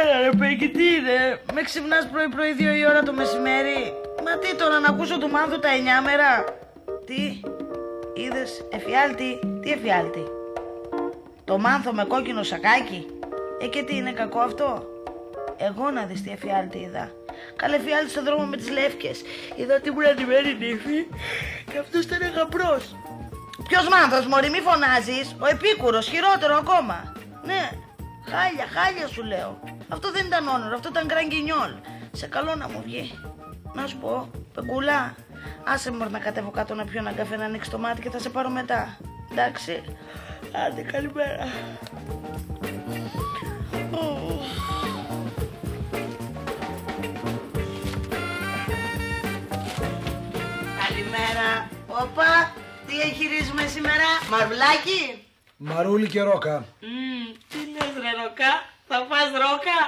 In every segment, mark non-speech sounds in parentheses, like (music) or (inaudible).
Έλα ρε Πέκη, τι είναι. Με ξυπνάς πρωί πρωί δύο η ώρα το μεσημέρι; Μα τι τώρα να ακούσω του μάνθου τα εννιά μέρα; Τι, είδες εφιάλτη, τι εφιάλτη; Το μάνθο με κόκκινο σακάκι; Ε και τι είναι κακό αυτό; Εγώ να δεις τι εφιάλτη είδα. Καλέ εφιάλτη στον δρόμο με τις λεύκες. Είδα τη μουραντημένη νύφη και αυτός ήταν γαμπρός. Ποιος μάνθος μωρή μη φωνάζεις; Ο επίκουρος χειρότερο ακόμα. Ναι, χάλια, χάλια σου λέω. Αυτό δεν ήταν όνειρο, αυτό ήταν γκραγκινιόλ. Σε καλό να μου βγει. Να σου πω, πεγκουλά, άσε μου να κατέβω κάτω να πιω ένα καφέ να ανοίξει το μάτι και θα σε πάρω μετά. Εντάξει. Άντε, καλημέρα. Ω. Καλημέρα. Όπα, τι εγχειρίζουμε σήμερα, μαρβλάκι. Μαρούλη και ρόκα. Μμμ, τι λες ρε ροκά, θα φας ρόκα.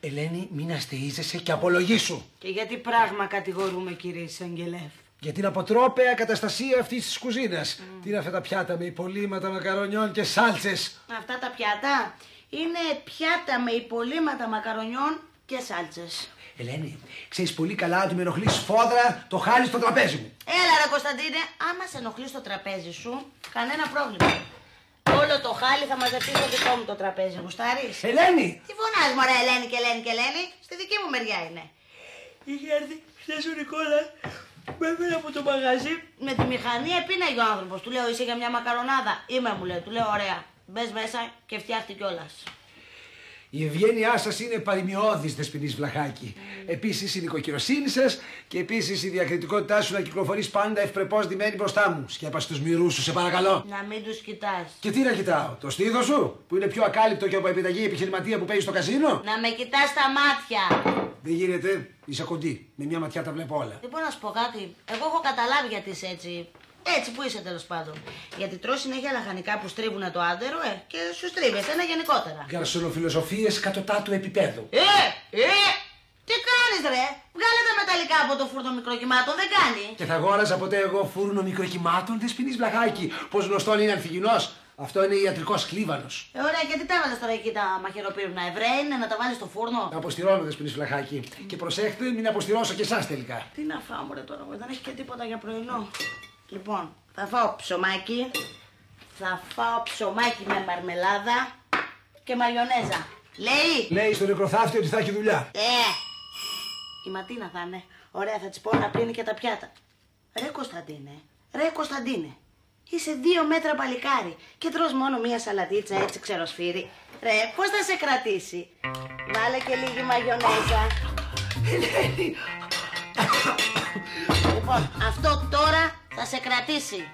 Ελένη, μην αστείζεσαι και απολογήσου. Και γιατί πράγμα κατηγορούμε κύριε Σαγγελεύ. Για την αποτρόπαια καταστασία αυτής της κουζίνας. Τι είναι αυτά τα πιάτα με υπολείμματα μακαρονιών και σάλτσες; Αυτά τα πιάτα είναι πιάτα με υπολείμματα μακαρονιών και σάλτσες. Ελένη, ξέρεις πολύ καλά ότι με ενοχλείς σφόδρα το χάλι στο τραπέζι μου. Έλα ρε Κωνσταντίνε, άμα σε ενοχλεί το τραπέζι σου, κανένα πρόβλημα. Όλο το χάλι θα μαζευτείς στο δικό μου το τραπέζι, γουστάρεις; Ελένη! Τι φωνάζει μωρέ Ελένη και Ελένη και Ελένη, στη δική μου μεριά είναι. Είχε έρθει χθες ο Νικόλας, με έφερε από το μαγαζί. Με τη μηχανή επίναγε ο άνθρωπος, του λέω είσαι για μια μακαρονάδα. Είμαι μου λέει, του λέω ωραία. Μπες μέσα και φτιάχτη κιόλας. Η ευγένειά σας είναι παρημιώδη, δεσποινής βλαχάκι. Επίσης η νοικοκυροσύνη σας και επίσης η διακριτικότητά σου να κυκλοφορείς πάντα ευπρεπώς ντυμένη μπροστά μου. Σκέπασες τους μυρούς σου, σε παρακαλώ. Να μην τους κοιτάς. Και τι να κοιτάω, το στήθος σου που είναι πιο ακάλυπτο και από επιταγή επιχειρηματία που παίζει στο καζίνο; Να με κοιτάς στα μάτια. Δεν γίνεται, είσαι κοντή. Με μια ματιά τα βλέπω όλα. Λοιπόν, να σου πω κάτι. Εγώ έχω καταλάβει γιατί είσαι έτσι. Έτσι που είσαι τέλος πάντων. Γιατί τρως συνέχεια λαχανικά που στρίβουν το άντερο, ε, και σου στρίβει εσένα γενικότερα. Γαρσονοφιλοσοφίε κατωτάτου επίπεδου. Ε, ε, τι κάνεις ρε; Βγάλε τα μεταλλικά από το φούρνο μικροκυμάτων, δεν κάνει. Και θα αγόραζα ποτέ εγώ φούρνο μικροκυμάτων δεσποινή βλαχάκι. Πως γνωστόν είναι ανθυγινός. Αυτό είναι ιατρικός κλίβανος. Ε, ωραία, γιατί τα έβαλες τώρα εκεί τα μαχαιροπύρουνα. Ευρέ είναι να τα βάλεις στο φούρνο; Να αποστηρώνω δεσποινή βλαχάκι. Και προσέχτε, μην αποστηρώσω και εσάς τελικά. Τι να φάω ρε τώρα, δεν έχει και τίποτα για πρωινό. Λοιπόν, θα φάω ψωμάκι. Θα φάω ψωμάκι με μαρμελάδα και μαγιονέζα. Λέει! Λέει στο νεκροθάφτη ότι θα έχει δουλειά. Ε! Η Ματίνα θα είναι. Ωραία, θα της πω να πλύνει και τα πιάτα. Ρε Κωνσταντίνε, ρε Κωνσταντίνε. Είσαι δύο μέτρα παλικάρι και τρως μόνο μία σαλατίτσα έτσι ξεροσφύρι. Ρε, πώς θα σε κρατήσει; Βάλε και λίγη μαγιονέζα. Ελένη! Λοιπόν, αυτό τώρα θα σε κρατήσει.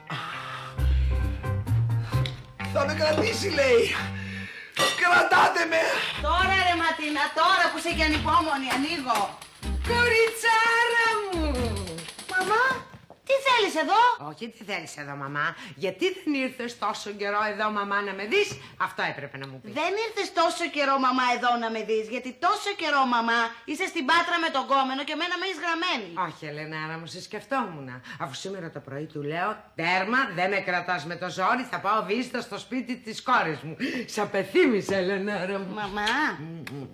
Θα με κρατήσει, λέει. Κρατάτε με! Τώρα ρε Ματίνα, τώρα που είσαι και ανυπόμονη, ανοίγω. Κοριτσάρα μου! Μαμά, τι θέλεις εδώ; Όχι, τι θέλεις εδώ, μαμά; Γιατί δεν ήρθες τόσο καιρό εδώ, μαμά, να με δεις; Αυτό έπρεπε να μου πεις. Δεν ήρθες τόσο καιρό μαμά εδώ να με δεις, γιατί τόσο καιρό μαμά είσαι στην Πάτρα με τον κόμενο και μένα με έχεις γραμμένη. Όχι, Ελενάρα μου, σε σκεφτόμουν. Αφού σήμερα το πρωί του λέω τέρμα, δεν με κρατάς με το ζόρι, θα πάω βίστα στο σπίτι της κόρης μου. Σ' απεθύμησε, Ελενάρα μου. Μαμά,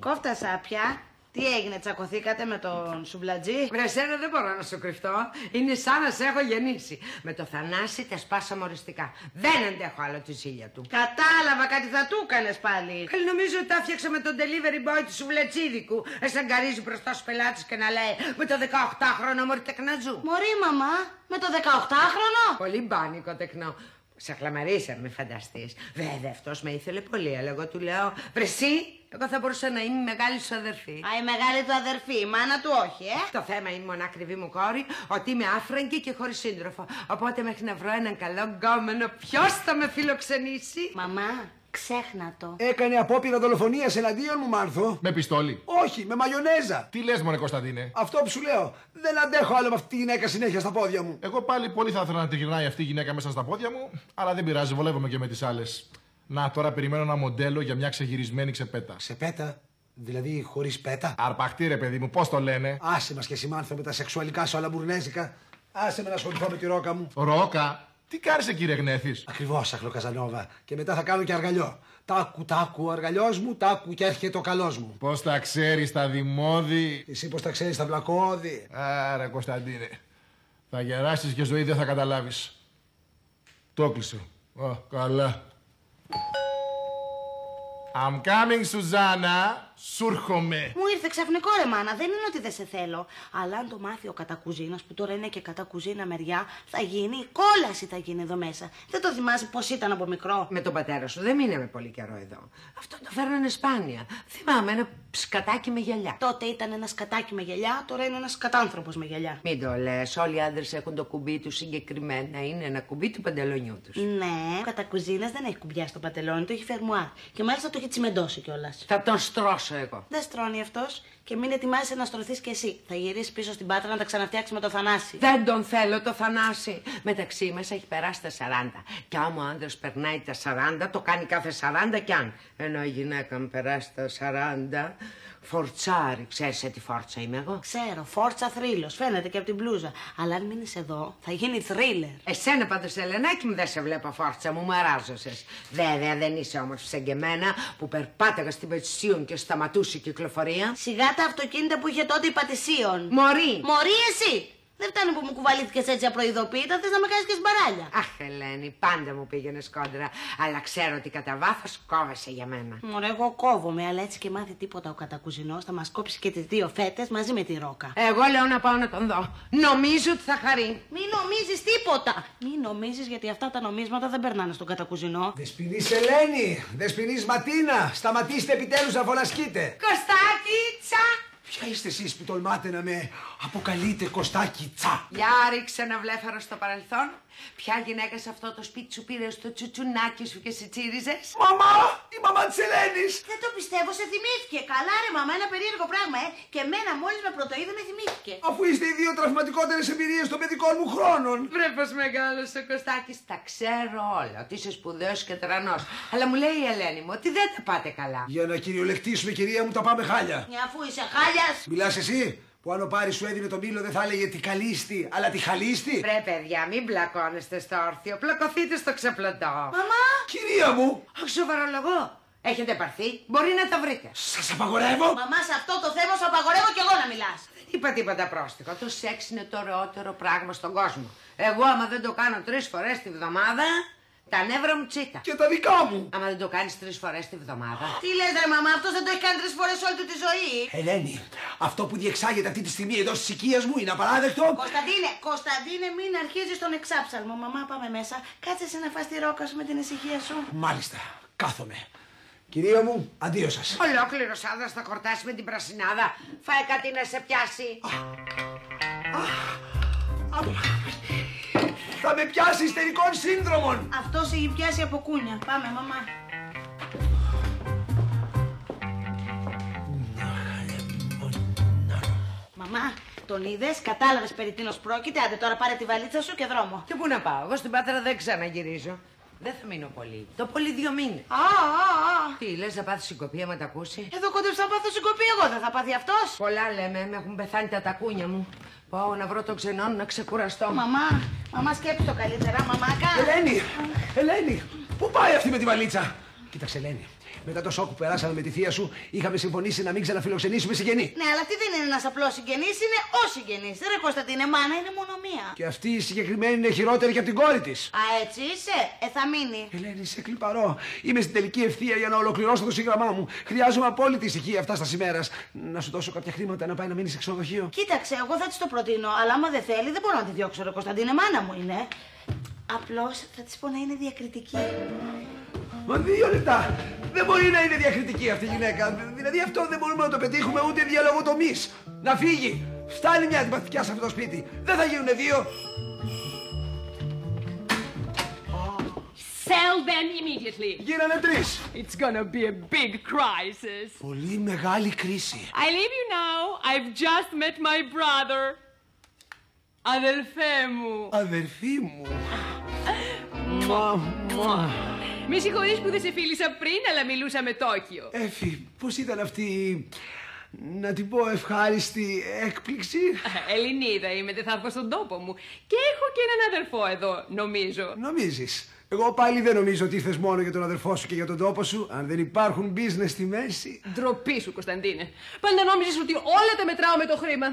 κόφτα σάπια. Τι έγινε, τσακωθήκατε με τον σουμπλατζή. Βρε, σένα δεν μπορώ να σου κρυφτώ. Είναι σαν να σε έχω γεννήσει. Με το θανάσι τα σπάσαμε οριστικά. Δεν αντέχω άλλο τη ζήλια του. Κατάλαβα, κάτι θα του έκανες πάλι. Καλή νομίζω ότι τα έφτιαξα με τον delivery boy του σουβλετσίδικου. Εσαγκαρίζει μπροστά στους πελάτες και να λέει με το 18χρονο μωρή τεκνατζού. Μωρή μαμά, με το 18χρονο. Πολύ μπάνικο τεκνό. Σε χλαμαρίσα, μη φανταστείς. Βέβαια, αυτός με ήθελε πολύ, αλλά εγώ του λέω Βρε, εσύ, εγώ θα μπορούσα να είμαι η μεγάλη σου αδερφή. Α, η μεγάλη του αδερφή, η μάνα του όχι, ε; Το θέμα είναι η μονάκριβη μου κόρη ότι είμαι άφραγγη και χωρίς σύντροφο. Οπότε μέχρι να βρω έναν καλό γκόμενο, ποιος θα με φιλοξενήσει; Μαμά, ξέχνα το. Έκανε απόπειρα δολοφονίας εναντίον μου, Μάρθο. Με πιστόλι. Όχι, με μαγιονέζα. Τι λες, Μωρέ Κωνσταντίνε; Αυτό που σου λέω. Δεν αντέχω άλλο με αυτή τη γυναίκα συνέχεια στα πόδια μου. Εγώ πάλι πολύ θα ήθελα να τη γυρνάει αυτή η γυναίκα μέσα στα πόδια μου, αλλά δεν πειράζει, βολεύομαι και με τις άλλες. Να, τώρα περιμένω ένα μοντέλο για μια ξεγυρισμένη ξεπέτα. Σε πέτα, δηλαδή χωρίς πέτα; Αρπαχτή, ρε παιδί μου, πώς το λένε; Άσε μας και εσύ, Μάρθο, με τα σεξουαλικά σου αλαμπουρνέζικα. Άσε με να ασχοληθώ με τη ρόκα μου. Ρόκα; Τι κάνεις εκεί, ρε γνέθης; Ακριβώς, Αχλο Καζανόβα. Και μετά θα κάνω και αργαλιό. Τάκου, τάκου, ο αργαλιός μου, τάκου και έρχεται ο καλός μου. Πώς τα ξέρεις τα δημόδι. Εσύ πώς τα ξέρεις τα βλακώδη; Άρα, Κωνσταντίνε. Θα γεράσεις και ζωή δεν θα καταλάβεις. Το κλείσε. Ω, καλά. I'm coming, Σουζάνα. Σούρχομαι. Μου ήρθε ξαφνικό ρε μάνα, δεν είναι ότι δεν σε θέλω. Αλλά αν το μάθει ο κατακουζίνας, που τώρα είναι και κατακουζίνα μεριά, θα γίνει κόλαση θα γίνει εδώ μέσα. Δεν το θυμάσαι πώς ήταν από μικρό. Με τον πατέρα σου δεν μείναμε πολύ καιρό εδώ. Αυτό το φέρνανε σπάνια. Θυμάμαι ένα σκατάκι με γυαλιά. Τότε ήταν ένα σκατάκι με γυαλιά, τώρα είναι ένας κατάνθρωπος με γυαλιά. Μην το λες, όλοι οι άντρες έχουν το κουμπί τους συγκεκριμένα. Είναι ένα κουμπί του παντελονιού τους. Ναι, ο κατακουζίνα δεν έχει κουμπιά στο παντελόνι, το έχει φερμουάρ. Και μάλιστα το έχει τσιμεντώσει κιόλας. Θα τον στρώσω εγώ. Δεν στρώνει αυτός και μην ετοιμάζεσαι να στρωθείς κι εσύ. Θα γυρίσεις πίσω στην πάτρα να τα ξαναφτιάξεις με το Θανάση. Δεν τον θέλω το Θανάση. Μεταξύ μα έχει περάσει τα 40. Και άμα ο άντρας περνάει τα 40, το κάνει κάθε 40 κι αν. Ενώ η γυναίκα μου περάσει τα 40, φορτσάρι. Ξέρεις σε τι φόρτσα είμαι εγώ; Ξέρω, φόρτσα θρύλος. Φαίνεται και από την μπλούζα. Αλλά αν μείνεις εδώ, θα γίνει θρίλερ. Εσένα πάντω, Ελενάκη μου, δεν σε βλέπω φόρτσα μου, μου αράζωσε. Βέβαια, δεν είσαι όμορφη σαν και εμένα που περπάταγα στην Πετσίων και σταματούσε η κυκλοφορία. Σιγά τα αυτοκίνητα που είχε τότε η Πατησίων. Μωρή! Μωρή εσύ! Δεν φτάνει που μου κουβαλήθηκες έτσι απροειδοποίητα, θες να με κάνεις και σμπαράλια. Αχ, Ελένη, πάντα μου πήγαινες κόντρα. Αλλά ξέρω ότι κατά βάθος κόβεσαι για μένα. Μωρέ, εγώ κόβομαι, αλλά έτσι και μάθει τίποτα ο κατακουζινός θα μας κόψει και τις δύο φέτες μαζί με τη ρόκα. Εγώ λέω να πάω να τον δω. Νομίζω ότι θα χαρεί. Μην νομίζεις τίποτα! Μην νομίζεις γιατί αυτά τα νομίσματα δεν περνάνε στον κατακουζινό. Δεσποινής Ελένη, δεσποινής Ματίνα, σταματήστε επιτέλους να φωνασκείτε. Κωστάκι, τσα! Ποια είστε εσείς που τολμάτε να με αποκαλείτε Κωστάκι Τσα; Για ρίξε ένα βλέφαρο στο παρελθόν. Ποια γυναίκα σε αυτό το σπίτι σου πήρε στο τσουτσουνάκι σου και σε τσίριζες; Μαμά, η μαμά της Ελένης. Δεν το πιστεύω, σε θυμήθηκε. Καλά, ρε μαμά, ένα περίεργο πράγμα, ε. Και εμένα μόλις με πρωτοείδε με θυμήθηκε. Αφού είστε οι δύο τραυματικότερες εμπειρίες των παιδικών μου χρόνων. Βρε πως μεγάλωσε ο Κωστάκης, τα ξέρω όλα, ότι είσαι σπουδαίος και τρανός. Αλλά μου λέει η Ελένη μου ότι δεν τα πάτε καλά. Για να κυριολεκτήσουμε, κυρία μου, τα πάμε χάλια. Μια αφού είσαι χάλιας. Μιλάς εσύ, που αν ο Πάρης σου έδινε το μήλο δεν θα έλεγε τη καλίστη, αλλά τη χαλίστη. Βρε παιδιά, μην μπλακώνεστε στο όρθιο, πλακωθείτε στο ξεπλωτό. Μαμά! Κυρία μου, Αχ, σοβαρολογώ. Έχετε πάρθει, μπορεί να τα βρείτε. σας απαγορεύω. Μαμά, σε αυτό το θέμα σου απαγορεύω κι εγώ να μιλάς. Δεν είπα τίποτα πρόστιχο. Το σεξ είναι το ωραιότερο πράγμα στον κόσμο. Εγώ άμα δεν το κάνω τρεις φορές τη βδομάδα, τα νεύρα μου τσίτα. Και τα δικά μου. Άμα δεν το κάνεις τρεις φορές τη βδομάδα. Τι λες, ρε μαμά, αυτός δεν το έχει κάνει τρεις φορές όλη του τη ζωή; Ελένη, αυτό που διεξάγεται αυτή τη στιγμή εδώ τη οικία μου είναι απαράδεκτο. Κωνσταντίνε, Κωνσταντίνε, μην αρχίζεις τον εξάψαλμο. Μαμά, πάμε μέσα. Κάτσε σε να φας τη ρόκα σου με την ησυχία σου. Μάλιστα, κάθομαι. Κυρία μου, αντίο σας. Ολόκληρος άντρα θα χορτάσει με την πρασινάδα. Φάε κάτι να σε πιάσει. Θα με πιάσεις ιστερικών σύνδρομων. Αυτό έχει πιάσει από κούνια. Πάμε, μαμά. Μαμά, τον είδες, κατάλαβες περί τίνος πρόκειται. Άντε τώρα πάρε τη βαλίτσα σου και δρόμο. Και πού να πάω, εγώ στην Πάτρα δεν ξαναγυρίζω. Δεν θα μείνω πολύ. Το πολύ δύο μήνες. Α, α, α. Τι λες, θα πάθεις συγκοπή άμα τα ακούσει; Εδώ κόντεψα να πάθω συγκοπή, εγώ δεν θα πάθει αυτός. Πολλά λέμε, με έχουν πεθάνει τα τακούνια μου. Πάω να βρω τον ξενών να ξεκουραστώ. Μαμά, μαμά σκέψου το καλύτερα, μαμάκα. Ελένη, Ελένη, πού πάει αυτή με τη βαλίτσα; Κοίταξε, Ελένη. Μετά το σοκ που περάσαμε με τη θεία σου, είχαμε συμφωνήσει να μην ξαναφιλοξενήσουμε συγγενή. Ναι, αλλά αυτή δεν είναι ένας απλός συγγενής, είναι ο συγγενής. Ρε Κωνσταντίνε, μάνα είναι μόνο μία. Και αυτή η συγκεκριμένη είναι χειρότερη και από την κόρη της. Α, έτσι είσαι, ε, θα μείνει. Ελένη, σε κλιπαρώ. Είμαι στην τελική ευθεία για να ολοκληρώσω το σύγγραμμά μου. Χρειάζομαι απόλυτη ησυχία αυτά στα ημέρα. Να σου δώσω κάποια χρήματα να πάει να μείνει σε ξενοδοχείο. Κοίταξε, εγώ θα της το προτείνω, αλλά άμα δεν θέλει, δεν μπορώ να τη διώξω, ρε Κωνσταντίνε, μάνα μου είναι. Απλώς θα της πω να είναι διακριτική. Μα δύο λεπτά. Δεν μπορεί να είναι διακριτική αυτή η γυναίκα. Δηλαδή αυτό δεν μπορούμε να το πετύχουμε ούτε διαλογοτομή. Να φύγει. Φτάνει μια αντιπαθητιά σε αυτό το σπίτι. Δεν θα γίνουν δύο. Sell them immediately. Γίνανε τρεις. It's gonna be a big crisis. Πολύ μεγάλη κρίση. I leave you now. I've just met my brother. Αδελφέ μου. Αδερφή μου. Μα, μα. Με συγχωρείς που δεν σε φίλησα πριν, αλλά μιλούσα με Τόκιο. Έφη, πώς ήταν αυτή να την πω ευχάριστη έκπληξη; Ελληνίδα είμαι, δεν θα βγω στον τόπο μου. Και έχω και έναν αδερφό εδώ, νομίζω. Νομίζεις. Εγώ πάλι δεν νομίζω ότι ήρθες μόνο για τον αδερφό σου και για τον τόπο σου. Αν δεν υπάρχουν business στη μέση. Ντροπή σου, Κωνσταντίνε. Πάντα νόμιζες ότι όλα τα μετράω με το χρήμα.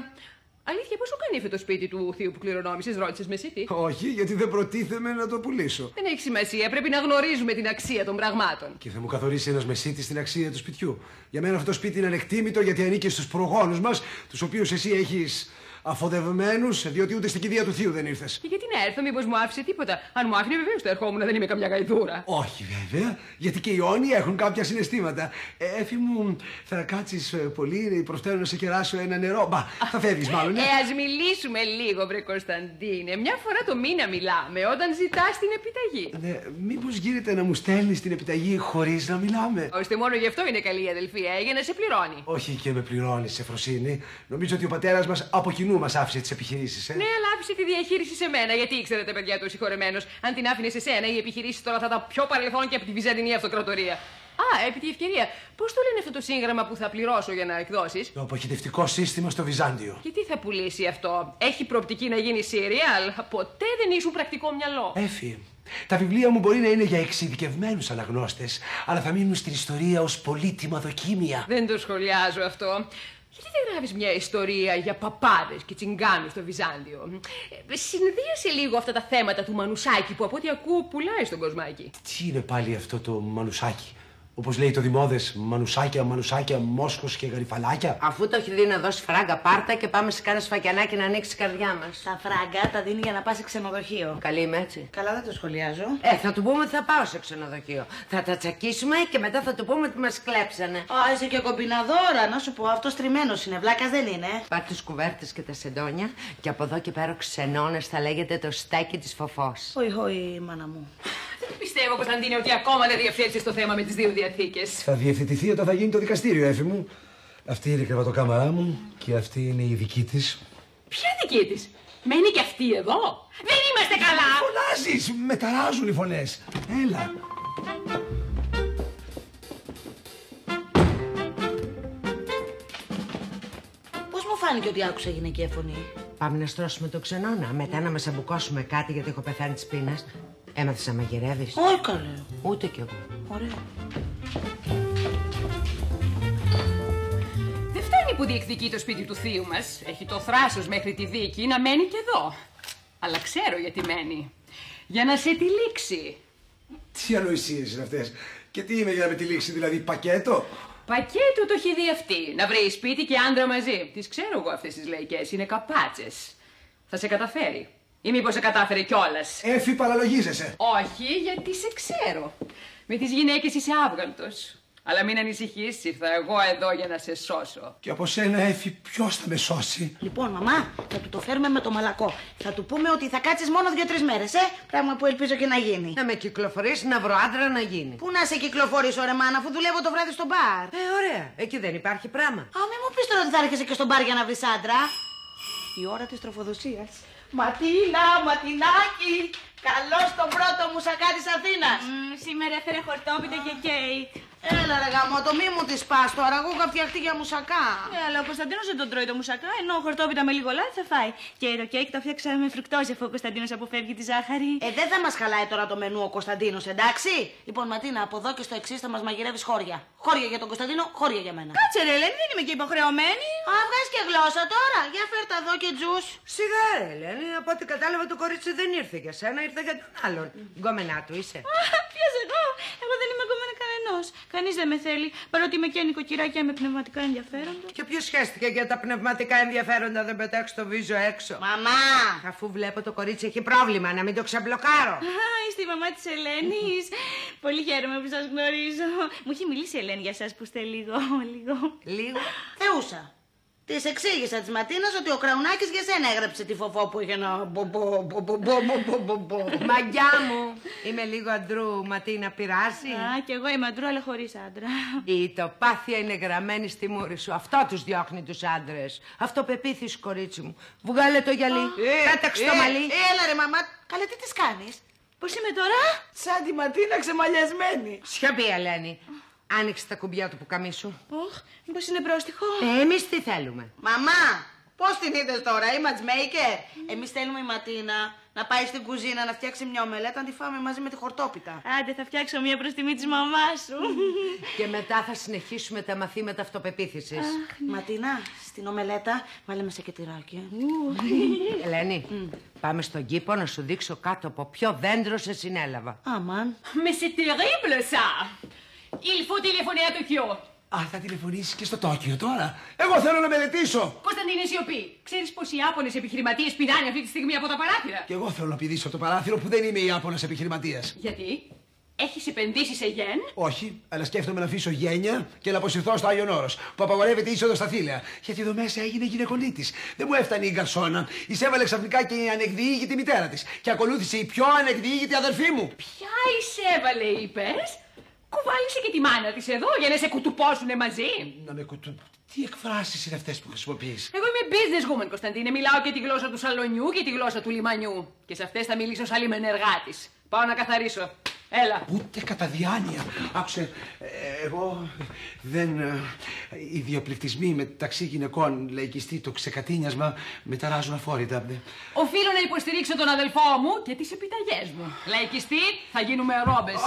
Αλήθεια, πόσο κάνει αυτό το σπίτι του θείου που κληρονόμησες, ρώτησες με εσύ τι; Όχι, γιατί δεν προτίθεμαι να το πουλήσω. Δεν έχει σημασία, πρέπει να γνωρίζουμε την αξία των πραγμάτων. Και θα μου καθορίσει ένας μεσίτης την αξία του σπιτιού. Για μένα αυτό το σπίτι είναι ανεκτήμητο γιατί ανήκει στους προγόνους μας, τους οποίους εσύ έχεις αφοδευμένους, διότι ούτε στην κηδεία του θείου δεν ήρθες. Και γιατί να έρθω, μήπως μου άφησε τίποτα; Αν μου άφηνε, βεβαίως θα ερχόμουν, δεν είμαι καμιά γαϊδούρα. Όχι βέβαια, γιατί και οι όνοι έχουν κάποια συναισθήματα. Ε, Έφη μου, θα κάτσεις πολύ, προφέρω να σε κεράσω ένα νερό. Μπα, θα φεύγεις μάλλον. Ε, Ε, ας μιλήσουμε λίγο, βρε Κωνσταντίνε. Μια φορά το μήνα μιλάμε, όταν ζητάς την επιταγή. ναι, Μήπως γίνεται να μου στέλνεις την επιταγή χωρίς να μιλάμε; Ώστε μόνο γι' αυτό είναι καλή η αδελφή, ε, για να σε πληρώνει. Όχι και με πληρώνεις, Εφροσύνη. Νομίζω ότι ο πατέρας μας από κοινού μας άφησε τις επιχειρήσεις. Ε; Ναι, αλλά άφησε τη διαχείριση σε μένα, γιατί ήξερε τα παιδιά του συγχωρεμένο. Αν την άφηνες σε σένα, οι επιχειρήσεις τώρα θα ήταν πιο παρελθόν και από τη Βυζαντινή Αυτοκρατορία. Α, επί τη ευκαιρία, πώς το λένε αυτό το σύγγραμμα που θα πληρώσω για να εκδώσεις; Το αποχητευτικό σύστημα στο Βυζάντιο. Και τι θα πουλήσει αυτό, Έχει προοπτική να γίνει σύριαλ. Ποτέ δεν ήσουν πρακτικό μυαλό. Έφη, τα βιβλία μου μπορεί να είναι για εξειδικευμένους αναγνώστες, αλλά θα μείνουν στην ιστορία ως πολύτιμα δοκίμια. Δεν το σχολιάζω αυτό. Γιατί δεν γράφεις μια ιστορία για παπάδες και τσιγκάνους στο Βυζάντιο; Ε, συνδύασε λίγο αυτά τα θέματα του Μανουσάκη που από ό,τι ακούω πουλάει στον κοσμάκι. Τι είναι πάλι αυτό το μανουσάκι. Όπως λέει το δημόδες, μανουσάκια, μανουσάκια, μόσχο και γαριφαλάκια. Αφού το έχει δει να δώσει φράγκα, πάρτα και πάμε σε κάνα σφακιανάκι να ανοίξει η καρδιά μας. Τα φράγκα τα δίνει για να πας σε ξενοδοχείο. Καλή είμαι έτσι. Καλά, δεν το σχολιάζω. Ε, θα του πούμε ότι θα πάω σε ξενοδοχείο. Θα τα τσακίσουμε και μετά θα του πούμε ότι μας κλέψανε. Α, είσαι και κομπιναδόρα. Να σου πω, αυτός τριμμένος είναι. Βλάκας δεν είναι. Πάρ τις κουβέρτες και τα σεντόνια και από εδώ και πέρα ο ξενώνας θα λέγεται το στέκι της φοφός. Χοι, χοι, μάνα μου. Δεν πιστεύω, Κωνσταντίνε, ότι ακόμα δεν διευθέτησε το θέμα με τις δύο διαθήκες. Θα διευθετηθεί όταν θα γίνει το δικαστήριο, Έφη μου. Αυτή είναι η κρεβατοκάμαρά μου και αυτή είναι η δική της. Ποια δική της, Μένει και αυτή εδώ; Δεν είμαστε καλά. Φωνάζεις! Με ταράζουν οι φωνές. Έλα. Πώς μου φάνηκε ότι άκουσα γυναικεία φωνή; Πάμε να στρώσουμε το ξενώνα. Μετά να μας αμπουκώσουμε κάτι γιατί έχω πεθάνει τη πείνα. Έμαθες να μαγειρεύεις; Όχι καλέ. Ούτε κι εγώ. Ωραία. Δεν φτάνει που διεκδικεί το σπίτι του θείου μας. Έχει το θράσος μέχρι τη δίκη να μένει και εδώ. Αλλά ξέρω γιατί μένει. Για να σε τυλίξει. Τι ανοησίες είναι αυτές; Και τι είμαι για να με τυλίξει, δηλαδή πακέτο; Πακέτο το έχει δει αυτή. Να βρει σπίτι και άντρα μαζί. Τις ξέρω εγώ αυτές τις λαϊκές. Είναι καπάτσες. Θα σε καταφέρει. Ή μήπως σε κατάφερε κιόλας; Έφη, παραλογίζεσαι. Όχι, γιατί σε ξέρω. Με τις γυναίκες είσαι άβγαλτος. Αλλά μην ανησυχείς, ήρθα εγώ εδώ για να σε σώσω. Και από σένα, Έφη, ποιος θα με σώσει; Λοιπόν, μαμά, θα του το φέρουμε με το μαλακό. Θα του πούμε ότι θα κάτσεις μόνο δύο-τρεις μέρες, ε! Πράγμα που ελπίζω και να γίνει. Να με κυκλοφορήσει να βρω άντρα να γίνει. Πού να σε κυκλοφορήσω, ρε μάνα, αφού δουλεύω το βράδυ στο μπαρ; Ε, ωραία. Εκεί δεν υπάρχει πράγμα. Α, μην μου πεις τώρα ότι θα έρχεσαι και στο μπαρ για να βρεις άντρα. Η ώρα της τροφοδοσίας. Ματίνα, Ματινάκι! Καλώς τον πρώτο μουσακά της Αθήνας. σήμερα έφερε χορτόπιτα και κέικ. Έλα, ρε γαμώ το, μη μου τη πας τώρα. Εγώ είχα φτιαχτεί για μουσακά. Ναι, αλλά ο Κωνσταντίνος δεν τον τρώει το μουσακά, ενώ ο χορτόπιτα με λίγο λάδι θα φάει. Και το κέικ το 'φτιαξα με φρουκτόζη αφού ο Κωνσταντίνος αποφεύγει τη ζάχαρη. Ε, δεν θα μας χαλάει τώρα το μενού ο Κωνσταντίνος, εντάξει; Λοιπόν, Ματίνα, από εδώ και στο εξής θα μας μαγειρεύεις χώρια. Χώρια για τον Κωνσταντίνο, χώρια για μένα. Κάτσε ρε, Ελένη, δεν είμαι και υποχρεωμένη. Α, βγάζει και γλώσσα τώρα. Για φέρ' τα εδώ και τζους. Σιγά, ρε, Ελένη. Από ό,τι κατάλαβα το κορίτσι δεν ήρθε για σένα, ήρθε για τον άλλον. Γκόμενά του είσαι. Ποιος εγώ, εγώ δεν είμαι κομμένα κανενό. Κανείς δεν με θέλει, παρότι είμαι και νοικοκυράκια με πνευματικά ενδιαφέροντα. Και ποιος σχέστηκε για τα πνευματικά ενδιαφέροντα δεν πετάξει το βίζο έξω. Μαμά! Αφού βλέπω το κορίτσι έχει πρόβλημα, να μην το ξεμπλοκάρω. Α, είστε η μαμά της Ελένης. (laughs) Πολύ χαίρομαι που σας γνωρίζω. Μου έχει μιλήσει η Ελένη για εσά που είστε λίγο, λίγο. Λίγο. Θεούσα. Της εξήγησα της Ματίνας ότι ο Κραουνάκης για σένα έγραψε τη φοφό που είχε να. Μαγκιά μου! Είμαι λίγο αντρού, Ματίνα, πειράζει; Α, κι εγώ είμαι αντρού, αλλά χωρίς άντρα. Η τοπάθεια είναι γραμμένη στη μούρη σου. Αυτό τους διώχνει τους άντρες. Αυτό πεποίθηση, κορίτσι μου. Βγάλε το γυαλί. Κάταξε ε, το ε, μαλλί. Ε, έλα ρε, μαμά. Καλά, τι της κάνεις; Πώς είμαι τώρα; Σαν τη Ματίνα ξεμαλιασμένη. Σιωπή, Ελένη. Άνοιξε τα κουμπιά του πουκαμίσου. Ωχ, μήπως είναι πρόστιχο; Ε, εμείς τι θέλουμε. Μαμά, πώς την είδες τώρα, η matchmaker; Εμείς θέλουμε η Ματίνα να πάει στην κουζίνα να φτιάξει μια ομελέτα να τη φάμε μαζί με τη χορτόπιτα. Άντε, θα φτιάξω μία προς τιμή της μαμάς σου. (laughs) Και μετά θα συνεχίσουμε τα μαθήματα αυτοπεποίθησης. Ματίνα, στην ομελέτα βάλε μέσα και τυράκι. (laughs) Ελένη, πάμε στον κήπο να σου δείξω κάτω από ποιο δέντρο σε συνέλαβα. Αμάν. (laughs) Mais c'est terrible ça Il faut téléphoner à Tokyo. Α, θα τηλεφωνήσεις και στο Τόκιο τώρα. Εγώ θέλω να μελετήσω. Κωνσταντίνε σιωπή. Ξέρεις πω οι Άπωνε επιχειρηματίες πηδάνε αυτή τη στιγμή από τα παράθυρα; Και εγώ θέλω να πηδήσω από το παράθυρο που δεν είμαι Ιάπωνας επιχειρηματίας. Γιατί; Έχεις επενδύσει σε γεν; Όχι, αλλά σκέφτομαι να αφήσω γένια και να αποσυρθώ στο Άγιον Όρος, που απαγορεύεται η είσοδος στα θήλαια. Γιατί εδώ μέσα έγινε γυναικονίτης. Δεν μου έφτανε η γκαρσόνα. Εισέβαλε ξαφνικά και η ανεκδιήγητη μητέρα της. Και ακολούθησε η πιο ανεκδιήγητη αδερφή μου. Ποια εισέβαλε, είπες; Κουβάλισε και τη μάνα της εδώ για να σε κουτουπώσουνε μαζί. Να με κουτού. Τι εκφράσεις είναι αυτές που χρησιμοποιείς; Εγώ είμαι business woman, Κωνσταντίνε. Μιλάω και τη γλώσσα του σαλονιού και τη γλώσσα του λιμανιού. Και σε αυτές θα μιλήσω σαν λιμενεργάτης. Πάω να καθαρίσω. Έλα. Ούτε κατά διάνοια. Άκουσε, ε, εγώ δεν. ε, Οι διοπληκτισμοί μεταξύ γυναικών, λαϊκιστή, το ξεκατίνιασμα με ταράζουν αφόρητα. Οφείλω να υποστηρίξω τον αδελφό μου και τις επιταγές μου. Λαϊκιστή, θα γίνουμε ρόμπες.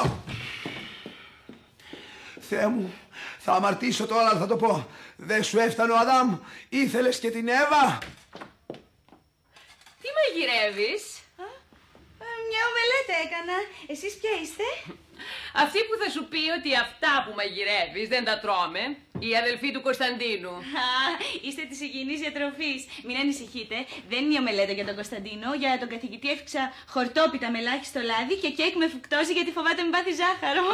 Θεέ μου, θα αμαρτήσω τώρα, αλλά θα το πω. Δεν σου έφτανε ο Αδάμ, ήθελες και την Εύα; Τι μαγειρεύει. Ε, Μια ομελέτα έκανα. Εσείς ποια είστε; Αυτή που θα σου πει ότι αυτά που μαγειρεύεις δεν τα τρώμε, η αδελφή του Κωνσταντίνου. Α, είστε της υγιεινής διατροφής. Μην ανησυχείτε. Δεν είναι η ομελέτα για τον Κωνσταντίνο. Για τον καθηγητή έφυξα χορτόπιτα με ελάχιστο λάδι και κέικ με φουκτόζη γιατί φοβάται μην πάθει ζάχαρο.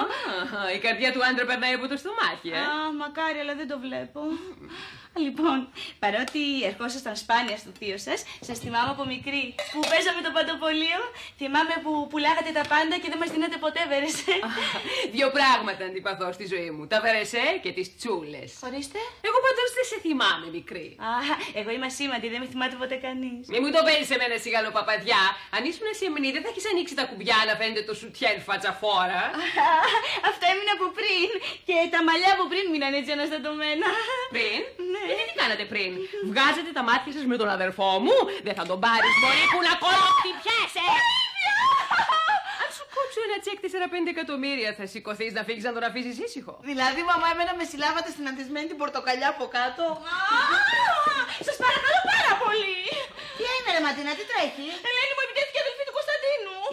Α, Η καρδιά του άντρα περνάει από το στομάχι, ε. Α, μακάρι, αλλά δεν το βλέπω. (laughs) Λοιπόν, παρότι ερχόσασταν σπάνια στο θείο σας, σας θυμάμαι από μικρή που παίζαμε το παντοπολείο. Θυμάμαι που πουλάγατε τα πάντα και δεν μας δίνατε ποτέ βερεσέ. (laughs) Δύο πράγματα αντιπαθώ στη ζωή μου. Τα βερεσέ και τις τσούλες. Ορίστε. Εγώ πάντως δεν σε θυμάμαι, μικρή. Α, εγώ είμαι ασήμαντη, δεν με θυμάται ποτέ κανείς. Μη μου το παίρνει σε μένα σιγάλο παπαδιά. Αν ήσουν σεμνή, δεν θα έχεις ανοίξει τα κουμπιά να φαίνεται το σουτιέν φατσαφόρα. (laughs) Αυτά έμεινε από πριν. Και τα μαλλιά από πριν μείναν έτσι αναστατωμένα. Πριν. Ναι. Γιατί τι κάνατε πριν; Βγάζετε τα μάτια σας με τον αδερφό μου; Δεν θα τον πάρεις, Μπορεί που να κολοκτυπιέσαι. Αν σου κόψω ένα τσεκ 4-5 εκατομμύρια, θα σηκωθείς να φύγεις να τον αφήσεις ήσυχο. Δηλαδή, μαμά, εμένα με συλλάβατε στην αντισμένη την πορτοκαλιά από κάτω. Σας παρακαλώ πάρα πολύ. Τι έγινε, ρε Ματίνα, τι τρέχει; Ελένη μου επιτέθηκε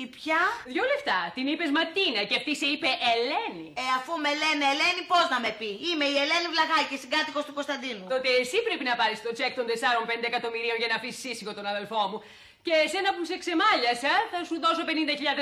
η αδελφή του Κωνσταντίνου. Η πια; Δυο λεφτά. Την είπες Ματίνα και αυτή σε είπε Ελένη. Ε, αφού με λένε Ελένη, πώς να με πει; Είμαι η Ελένη Βλαχάκη, συγκάτοικος του Κωνσταντίνου. Τότε εσύ πρέπει να πάρεις το τσεκ των 4-5 εκατομμυρίων για να αφήσεις ήσυχο τον αδελφό μου. Και εσένα που σε ξεμάλιασα θα σου δώσω 50.000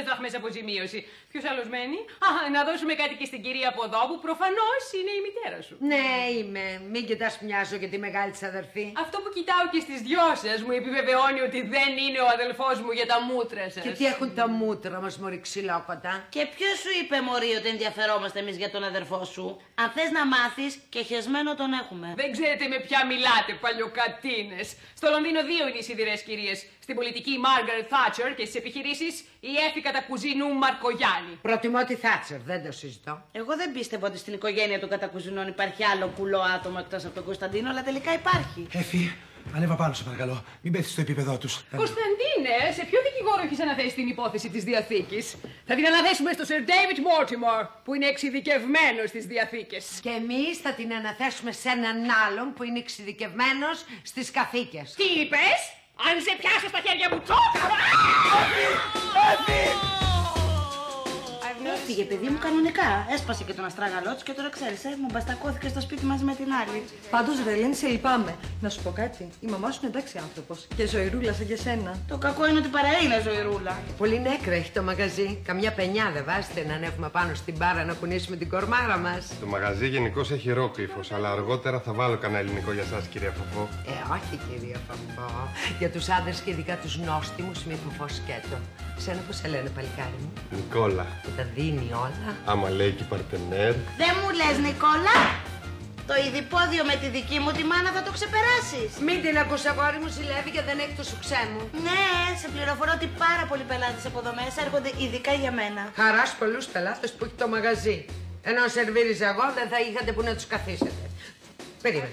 δραχμές αποζημίωση. Ποιος άλλος μένει; Α, να δώσουμε κάτι και στην κυρία από εδώ που προφανώς είναι η μητέρα σου. Ναι, είμαι. Μην κοιτάς μοιάζω και τη μεγάλη της αδερφή. Αυτό που κοιτάω και στις δυο σας μου επιβεβαιώνει ότι δεν είναι ο αδελφός μου για τα μούτρα σας. Και τι έχουν τα μούτρα μας, μωρή ξυλόκοτα. Και ποιο σου είπε, Μωρή, ότι ενδιαφερόμαστε εμείς για τον αδερφό σου; Αν θες να μάθεις, και χεσμένο τον έχουμε. Δεν ξέρετε με ποια μιλάτε, παλιοκατίνες. Στο Λονδίνο δύο είναι οι σιδηρές κυρίες. Στην πολιτική η Μάργαρετ Θάτσερ και στις επιχειρήσεις η έφη κατά κουζίνου Μαρκογιάννη. Προτιμώ τη Θάτσερ, δεν το συζητώ. Εγώ δεν πίστευα ότι στην οικογένεια του κατακουζινών υπάρχει άλλο κουλό άτομο εκτός από τον Κωνσταντίνο, αλλά τελικά υπάρχει. Εφη, ανέβα πάνω σε παρακαλώ. Μην πέφτεις στο επίπεδό τους. Κωνσταντίνε, σε ποιο δικηγόρο έχει αναθέσει την υπόθεση της διαθήκης; Θα την αναθέσουμε στο Sir David Mortimer, που είναι εξειδικευμένος στις διαθήκες. Και εμείς θα την αναθέσουμε σε έναν άλλον που είναι εξειδικευμένος στις καθήκες. Τι είπες, i'm in the same class as i can't Έφυγε, παιδί μου, κανονικά. Έσπασε και τον αστράγαλό τη και τώρα ξέρεις, ε, μου μπαστακώθηκε στο σπίτι μαζί με την άλλη. Πάντως, Ρελένη, σε λυπάμαι. Να σου πω κάτι. Η μαμά σου είναι εντάξει άνθρωπος. Και ζωηρούλα σαν και σένα. Το κακό είναι ότι παρά είναι ζωηρούλα. Πολύ νέκρα έχει το μαγαζί. Καμιά πενιά δεν βάζετε να ανέβουμε πάνω στην μπάρα να κουνήσουμε την κορμάρα μας. Το μαγαζί γενικώς έχει ρόπιφο, αλλά αργότερα θα βάλω κανένα ελληνικό για εσά, κυρία Φοφό. Ε, όχι κυρία Φαμπό. Για τους άντρες και ειδικά τους νόστιμους, μη φοφό σκέτο. Σένα πώς σε λένε, παλικάρι μου; Νικόλα. Που τα δίνει όλα. Άμα λέει και παρτενέρ. Δεν μου λες, Νικόλα. Το ειδipόδιο με τη δική μου τη μάνα θα το ξεπεράσεις. Μην την ακούς, αγόρι μου, ζηλεύει και δεν έχει το σουξέ μου. Ναι, σε πληροφορώ ότι πάρα πολλοί πελάτες από εδώ μέσα έρχονται ειδικά για μένα. Χαράς πολλούς πελάτες που έχει το μαγαζί. Ενώ σερβίριζα εγώ δεν θα είχατε που να τους καθίσετε. Περίμενε.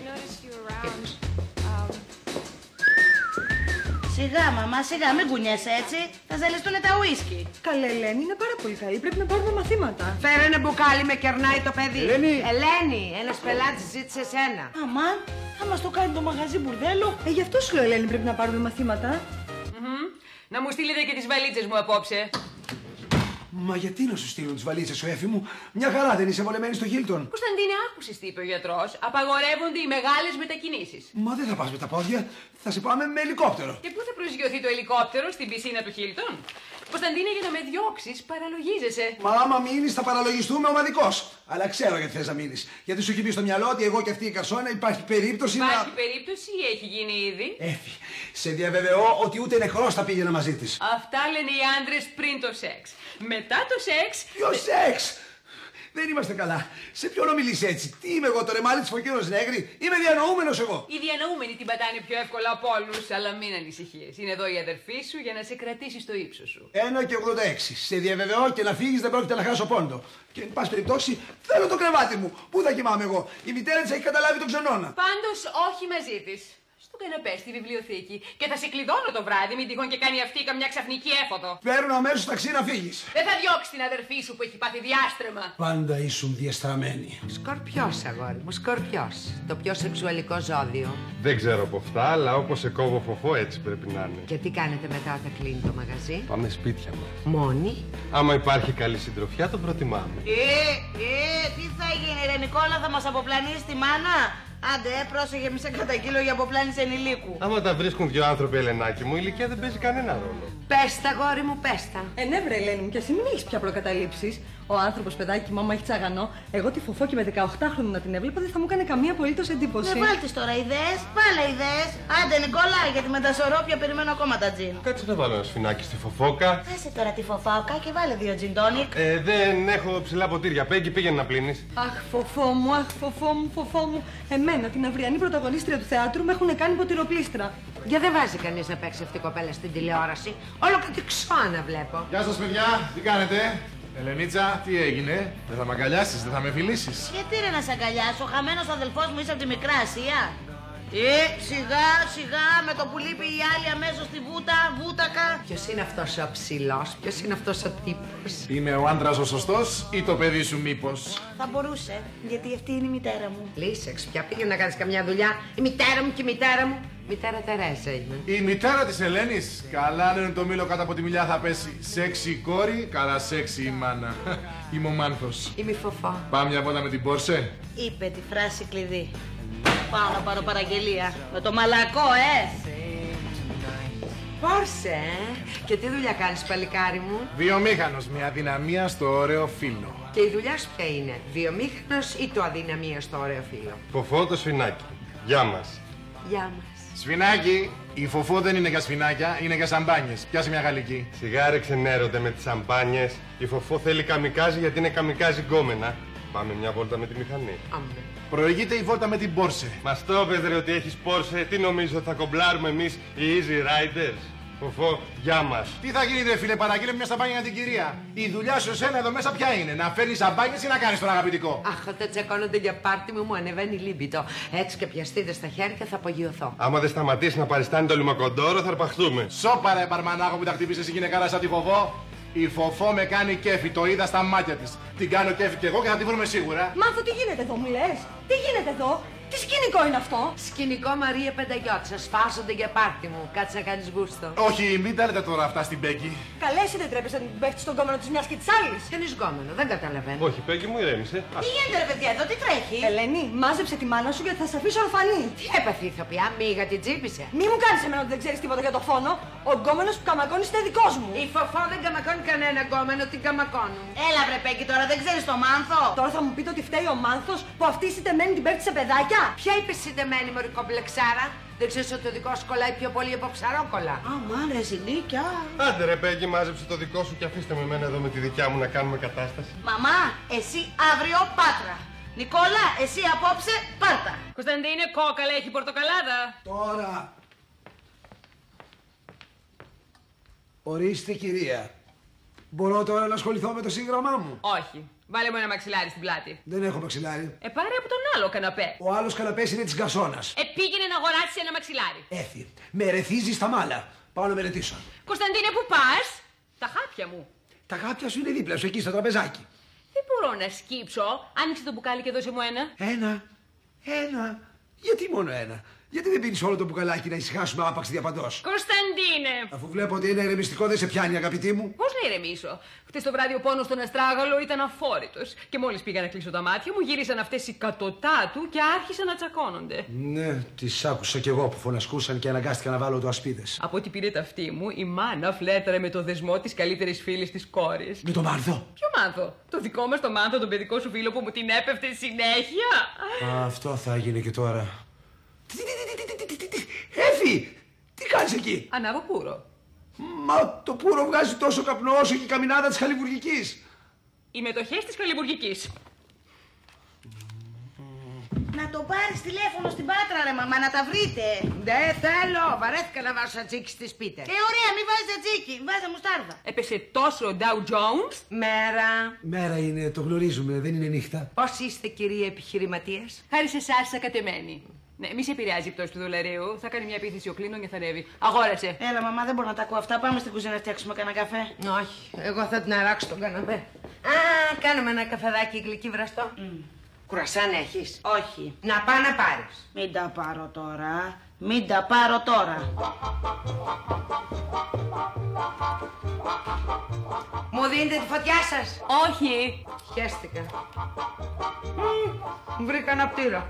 Σιγά, μαμά, σιγά, μην κουνιέσαι έτσι. Θα ζαλιστούν τα ουίσκι. Καλέ, Ελένη, είναι πάρα πολύ καλή. Πρέπει να πάρουμε μαθήματα. Φέρε ένα μπουκάλι με κερνάει το παιδί. Ελένη. Ελένη, ένας πελάτης ζήτησε σένα. Αμάν, θα μα το κάνει το μαγαζί μπουρδέλο. Ε, γι' αυτό σου λέω, Ελένη, πρέπει να πάρουμε μαθήματα. Μμμ. Να μου στείλετε και τις βαλίτσες μου απόψε. Μα γιατί να σου στείλουν τις βαλίτσες σου, έφη μου; Μια χαρά δεν είσαι βολεμένη στο Χίλτον. Κωνσταντίνε, άκουσες τι είπε ο γιατρός. Απαγορεύονται οι μεγάλες μετακινήσεις. Μα δεν θα πας με τα πόδια. Θα σε πάμε με ελικόπτερο. Και πού θα προσγειωθεί το ελικόπτερο, στην πισίνα του Χίλτον; Κωνσταντίνε, για να με διώξεις, παραλογίζεσαι. Μα άμα μείνεις, θα παραλογιστούμε ομαδικώ. Αλλά ξέρω γιατί θες να μείνεις. Γιατί σου έχει πει στο μυαλό ότι εγώ και αυτή η κασόνα υπάρχει περίπτωση Υπάρχει να. περίπτωση ή έχει γίνει ήδη. Έφη. Σε διαβεβαιώ ότι ούτε νεκρός θα πήγαινα μαζί της. Αυτά λένε οι άντρες πριν το σεξ. Μετά το σεξ. Ποιο σεξ! Δεν είμαστε καλά. Σε ποιον ομιλεί έτσι; Τι είμαι εγώ το ρεμάλι της φωκίνος νέγρη; Είμαι διανοούμενος εγώ. Οι διανοούμενοι την πατάνε πιο εύκολα από όλους, αλλά μην ανησυχείς. Είναι εδώ η αδερφή σου για να σε κρατήσει στο ύψος σου. 1 και 86. Σε διαβεβαιώ και να φύγεις δεν πρόκειται να χάσω πόντο. Και εν πάση περιπτώσει θέλω το κρεβάτι μου. Πού θα κοιμάμαι εγώ; Η μητέρα της έχει καταλάβει τον ξενώνα. Πάντως όχι μαζί της. Στο καναπέ στη βιβλιοθήκη. Και θα σε κλειδώνω το βράδυ, μην τυχόν και κάνει αυτή καμιά ξαφνική έφοδο. Παίρνω αμέσως ταξί να φύγεις. Δεν θα διώξεις την αδερφή σου που έχει πάθει διάστρεμα. Πάντα ήσουν διαστραμμένη. Σκορπιός, αγόρι μου, σκορπιός. Το πιο σεξουαλικό ζώδιο. Δεν ξέρω από αυτά, αλλά όπως σε κόβω φοφό έτσι πρέπει να είναι. Και τι κάνετε μετά όταν κλείνει το μαγαζί; Πάμε σπίτια μας. Μόνοι; Άμα υπάρχει καλή συντροφιά, τον προτιμάμε. Ε, ε, τι θα γίνει, ρε Νικόλα, θα μας αποπλανήσει τη μάνα; Άντε, ε, πρόσεχε μη σε καταγγείλω για αποπλάνηση ενηλίκου. Άμα τα βρίσκουν δύο άνθρωποι, Ελενάκι μου, η ηλικία δεν παίζει κανένα ρόλο. Πες τα, αγόρι μου, πες τα. Ε, ναι, βρε, Ελένη μου, και εσύ μην έχεις πια προκαταλήψει. Ο άνθρωπος, παιδάκι, μάμα έχει τσαγανό. Εγώ τη φοφό και με 18 χρόνια να την έβλεπα δεν θα μου έκανε καμία απολύτως εντύπωση. Ναι, βάλτες τώρα ιδέες, βάλε ιδέες. Άντε, Νικόλα, γιατί με τα σωρόπια περιμένω ακόμα τα τζιν. Κάτσε να βάλω ένα σφινάκι στη φοφόκα. Άσε τώρα τη φοφάωκα και βάλε δύο τζιν τόνικ. Ε, δεν έχω ψηλά ποτήρια. Πέγγι, πήγαινε να πλύνεις. Αχ, φοφό μου, αχ, φοφό μου, φοφό μου. Εμένα, την αυριανή πρωταγωνίστρια του θεάτρου, με έχουν κάνει ποτηροπλήστρα. Για δεν βάζει κανείς να παίξει αυτή η κοπέλα στην τηλεόραση. Όλο κάτι ξώνα βλέπω. Γεια σας παιδιά, τι κάνετε; Ελενίτσα, τι έγινε, δεν θα με αγκαλιάσεις, δεν θα με φιλήσεις. Γιατί ρε να σε αγκαλιάσω, ο χαμένος αδελφός μου είσαι από τη μικρά Ασία. Ε, σιγά, σιγά, με το που λείπει η άλλη αμέσως στη βούτα, βούτακα. Ποιος είναι αυτός ο ψηλός, ποιος είναι αυτός ο τύπος; Είναι ο άντρας ο σωστός ή το παιδί σου μήπως; Θα μπορούσε, γιατί αυτή είναι η μητέρα μου. Λύσεξ, πια πήγε να κάνεις καμιά δουλειά. Η μητέρα μου και η μητέρα μου. Μητέρα Τερέζα είμαι. Η μητέρα της Ελένης, καλά αν είναι το μήλο κάτω από τη μιλιά θα πέσει. Σεξι κόρη, καλά σεξι η μάνα. (laughs) Είμαι ο Μάνθος. Είμαι η φοφό. Πάμε μια βόλτα με την Πόρσε. Είπε τη φράση κλειδί. Πάω να πάρω παραγγελία. Με το μαλακό, ε! Πόρσε, ε. Και τι δουλειά κάνεις, παλικάρι μου; Βιομήχανος, μια αδυναμία στο ωραίο φύλλο. Και η δουλειά σου ποια είναι, βιομήχανος ή το αδυναμία στο ωραίο φύλλο. Φοφό το σφινάκι. Γεια μας. Γεια μας. Σφινάκι, η φοφό δεν είναι για σφινάκια, είναι για σαμπάνιες. Πιάσε μια γαλλική. Σιγάρε ξενέρονται με τις σαμπάνιες. Η φοφό θέλει καμικάζι γιατί είναι καμικάζι γκόμενα. Πάμε μια βόλτα με τη μηχανή. Άμε. Προηγείται η βόλτα με την Πόρσε. Μας το έπαιζε ρε ότι έχεις Πόρσε, τι νομίζω θα κομπλάρουμε εμείς οι Easy Riders; Φοφό, γεια μας. Τι θα γίνει, δε φίλε, παραγγείλε μια σαμπάνια για την κυρία. Η δουλειά σου εσένα εδώ μέσα ποια είναι, να φέρνεις σαμπάνιες ή να κάνεις τον αγαπητικό; Αχ, όταν τσακώνονται για πάρτι μου, μου ανεβαίνει λίμπητο. Έτσι και πιαστείτε στα χέρια θα απογειωθώ. Άμα δεν σταματήσει να παριστάνει το λιμοκοντόρο, θα αρπαχτούμε. Σόπα ρε παρμανάγο που τα χτυπήσεις η γυναικάρα σαν τη φοφό. Η φοφό με κάνει κέφι, το είδα στα μάτια της. Την κάνω κέφι κι εγώ και θα τη βρούμε σίγουρα. Μάθω τι γίνεται εδώ, μου λες. Τι γίνεται εδώ, τι σκηνικό είναι αυτό; Σκηνικό Μαρία Πενταγιώτσα, σφάζονται για πάρτι μου. Κάτσε να κάνεις γούστο. Όχι, μην τα λέτε τώρα αυτά στην Μπέκη. Καλές δεν τρέπεσαι να την πέφτεις στον κόμενο της μιας και της άλλης. Ποιο είναι γκόμενο, δεν καταλαβαίνω. Όχι, Πέγγι μου ηρέμησε. Τι γίνεται, ρε παιδιά, εδώ τι τρέχει; Ελένη, μάζεψε τη μάνα σου γιατί θα σε αφήσω ορφανή. Τι έπαθε η ηθοποιιά, μίγα την τσίπησε. Μη μου κάνεις εμένα ότι δεν ξέρεις τίποτα για το φόνο. Ο γκόμενος που καμακώνει είναι δικός μου. Η φοφό δεν καμακώνει κανένα γκόμενο, την καμακώνουν. Έλα, βρε Πέκη, τώρα δεν ξέρεις το μάνθο. Τώρα θα μου πείτε ότι φταίει ο μάνθος που αυτή η συντεμένη την πέφτει σε παιδάκια; Ποια είπε συντεμένη μωρικό μπλεξάρα, δεν ξέρεις ότι το δικό σου κολλάει πιο πολύ από ψαρόκολα. Αμάν, ρε ζηλίκια. Άντε ρε Πέγγι, μάζεψε το δικό σου και αφήστε με εμένα εδώ με τη δικιά μου να κάνουμε κατάσταση. Μαμά, εσύ αύριο πάτρα. Νικόλα, εσύ απόψε πάρτα. Κωνσταντίνε, κόκαλα έχει πορτοκαλάδα. Τώρα. Ορίστε κυρία. Μπορώ τώρα να ασχοληθώ με το σύγγραμμά μου; Όχι. Βάλε μου ένα μαξιλάρι στην πλάτη. Δεν έχω μαξιλάρι. Ε, πάρε από τον άλλο καναπέ. Ο άλλος καναπές είναι της γκαρσόνα. Ε, πήγαινε να αγοράσει ένα μαξιλάρι. Έφη. Με ρεθίζεις στα μάλα. Πάω να μελετήσω. Κωνσταντίνε, πού πας; Τα χάπια μου. Τα γάπια σου είναι δίπλα σου εκεί στο τραπεζάκι. Δεν μπορώ να σκύψω. Άνοιξε το μπουκάλι και δώσε μου ένα. Ένα. Ένα. Γιατί μόνο ένα; Γιατί δεν πίνεις όλο το μπουκαλάκι να ησυχάσουμε άπαξ διαπαντός; Κωνσταντίνε! Αφού βλέπω ότι είναι ηρεμιστικό, δεν σε πιάνει, αγαπητή μου. Πώς να ηρεμήσω; Χτες το βράδυ ο πόνος στον αστράγαλο ήταν αφόρητος. Και μόλις πήγα να κλείσω τα μάτια μου, γύρισαν αυτές οι κατωτά του και άρχισαν να τσακώνονται. Ναι, τις άκουσα κι εγώ που φωνασκούσαν και αναγκάστηκα να βάλω το ασπίδες. Από ό,τι πήρε ταυτή μου, η μάνα φλέρταρε με το δεσμό της καλύτερης φίλης της κόρης. Με το μάρδο. Ποιο μάνθο, το δικό μας το μάνθο, τον παιδικό σου φίλο που μου την έπεφτε συνέχεια. Α, αυτό θα γίνει και τώρα. Έφη! Τι κάνεις εκεί! Ανάβω πουρο. Μα το πουρο βγάζει τόσο καπνό όσο και η καμινάδα της χαλιβουργικής. Οι μετοχές της Καλλιμπουργική. Να το πάρεις τηλέφωνο στην Πάτρα, ρε μαμά, να τα βρείτε. Δεν θέλω, βαρέθηκα να βάζω τσίξ στις πίτες. Ε, ωραία, μην βάζεις τζατζίκι, βάζα μουστάρδα. Έπεσε τόσο ο Dow Jones. Μέρα. Μέρα είναι, το γνωρίζουμε, δεν είναι νύχτα. Πώς είστε κυρία επιχειρηματίας. Χάρη σε εσάς, ακατεμένη. Ναι, μη σε επηρεάζει η πτώση του δολαρίου. Θα κάνει μια επίθεση ο κλίνων και θα ανέβει. Αγόρασε. Έλα, μαμά, δεν μπορώ να τα ακούω αυτά. Πάμε στην κουζίνα να φτιάξουμε κανένα καφέ. Όχι, εγώ θα την αράξω τον καναπέ. Α, κάνουμε ένα καφεδάκι γλυκύ βραστό. Κουρασάν έχεις; Όχι. Να πά να πάρεις. Μην τα πάρω τώρα. Μην τα πάρω τώρα. Μου δίνετε τη φωτιά σας. Όχι. Χαίστηκα. Μμμ, Βρήκα ένα πτήρα.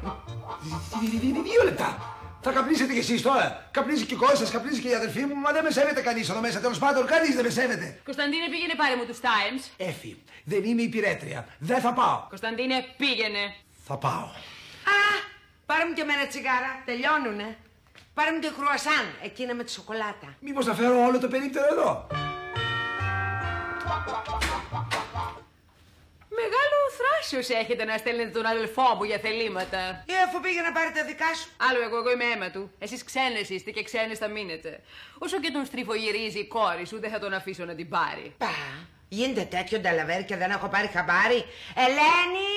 Δύο λεπτά. Θα καπνίσετε κι εσείς τώρα. Καπνίζει και ο Κώστας, καπνίζει και η αδερφή μου, μα δεν με σέβεται κανείς εδώ μέσα. Τέλος πάντων, κανείς δεν με σέβεται. Κωνσταντίνε, πήγαινε πάρε μου τους Times. Έφη, δεν είμαι υπηρέτρια. Δεν θα πάω. Κωνσταντίνε, πήγαινε. Θα πάω. Α, πάρε μου και εμένα τσιγάρα. Τελειώνουνε. Πάρε μου και κρουασάν, εκείνα με τη σοκολάτα. Μήπως να φέρω όλο το περίπτερο εδώ; Μεγάλο θράσιο έχετε να στέλνετε τον αδελφό μου για θελήματα. Ε, αφού πήγε να πάρει τα δικά σου. Άλλο εγώ, εγώ είμαι αίμα του. Εσείς ξένες είστε και ξένες θα μείνετε. Όσο και τον στριφογυρίζει η κόρη σου, δεν θα τον αφήσω να την πάρει. Πα, γίνεται τέτοιο νταλαβέρ και δεν έχω πάρει χαμπάρι. Ελένη!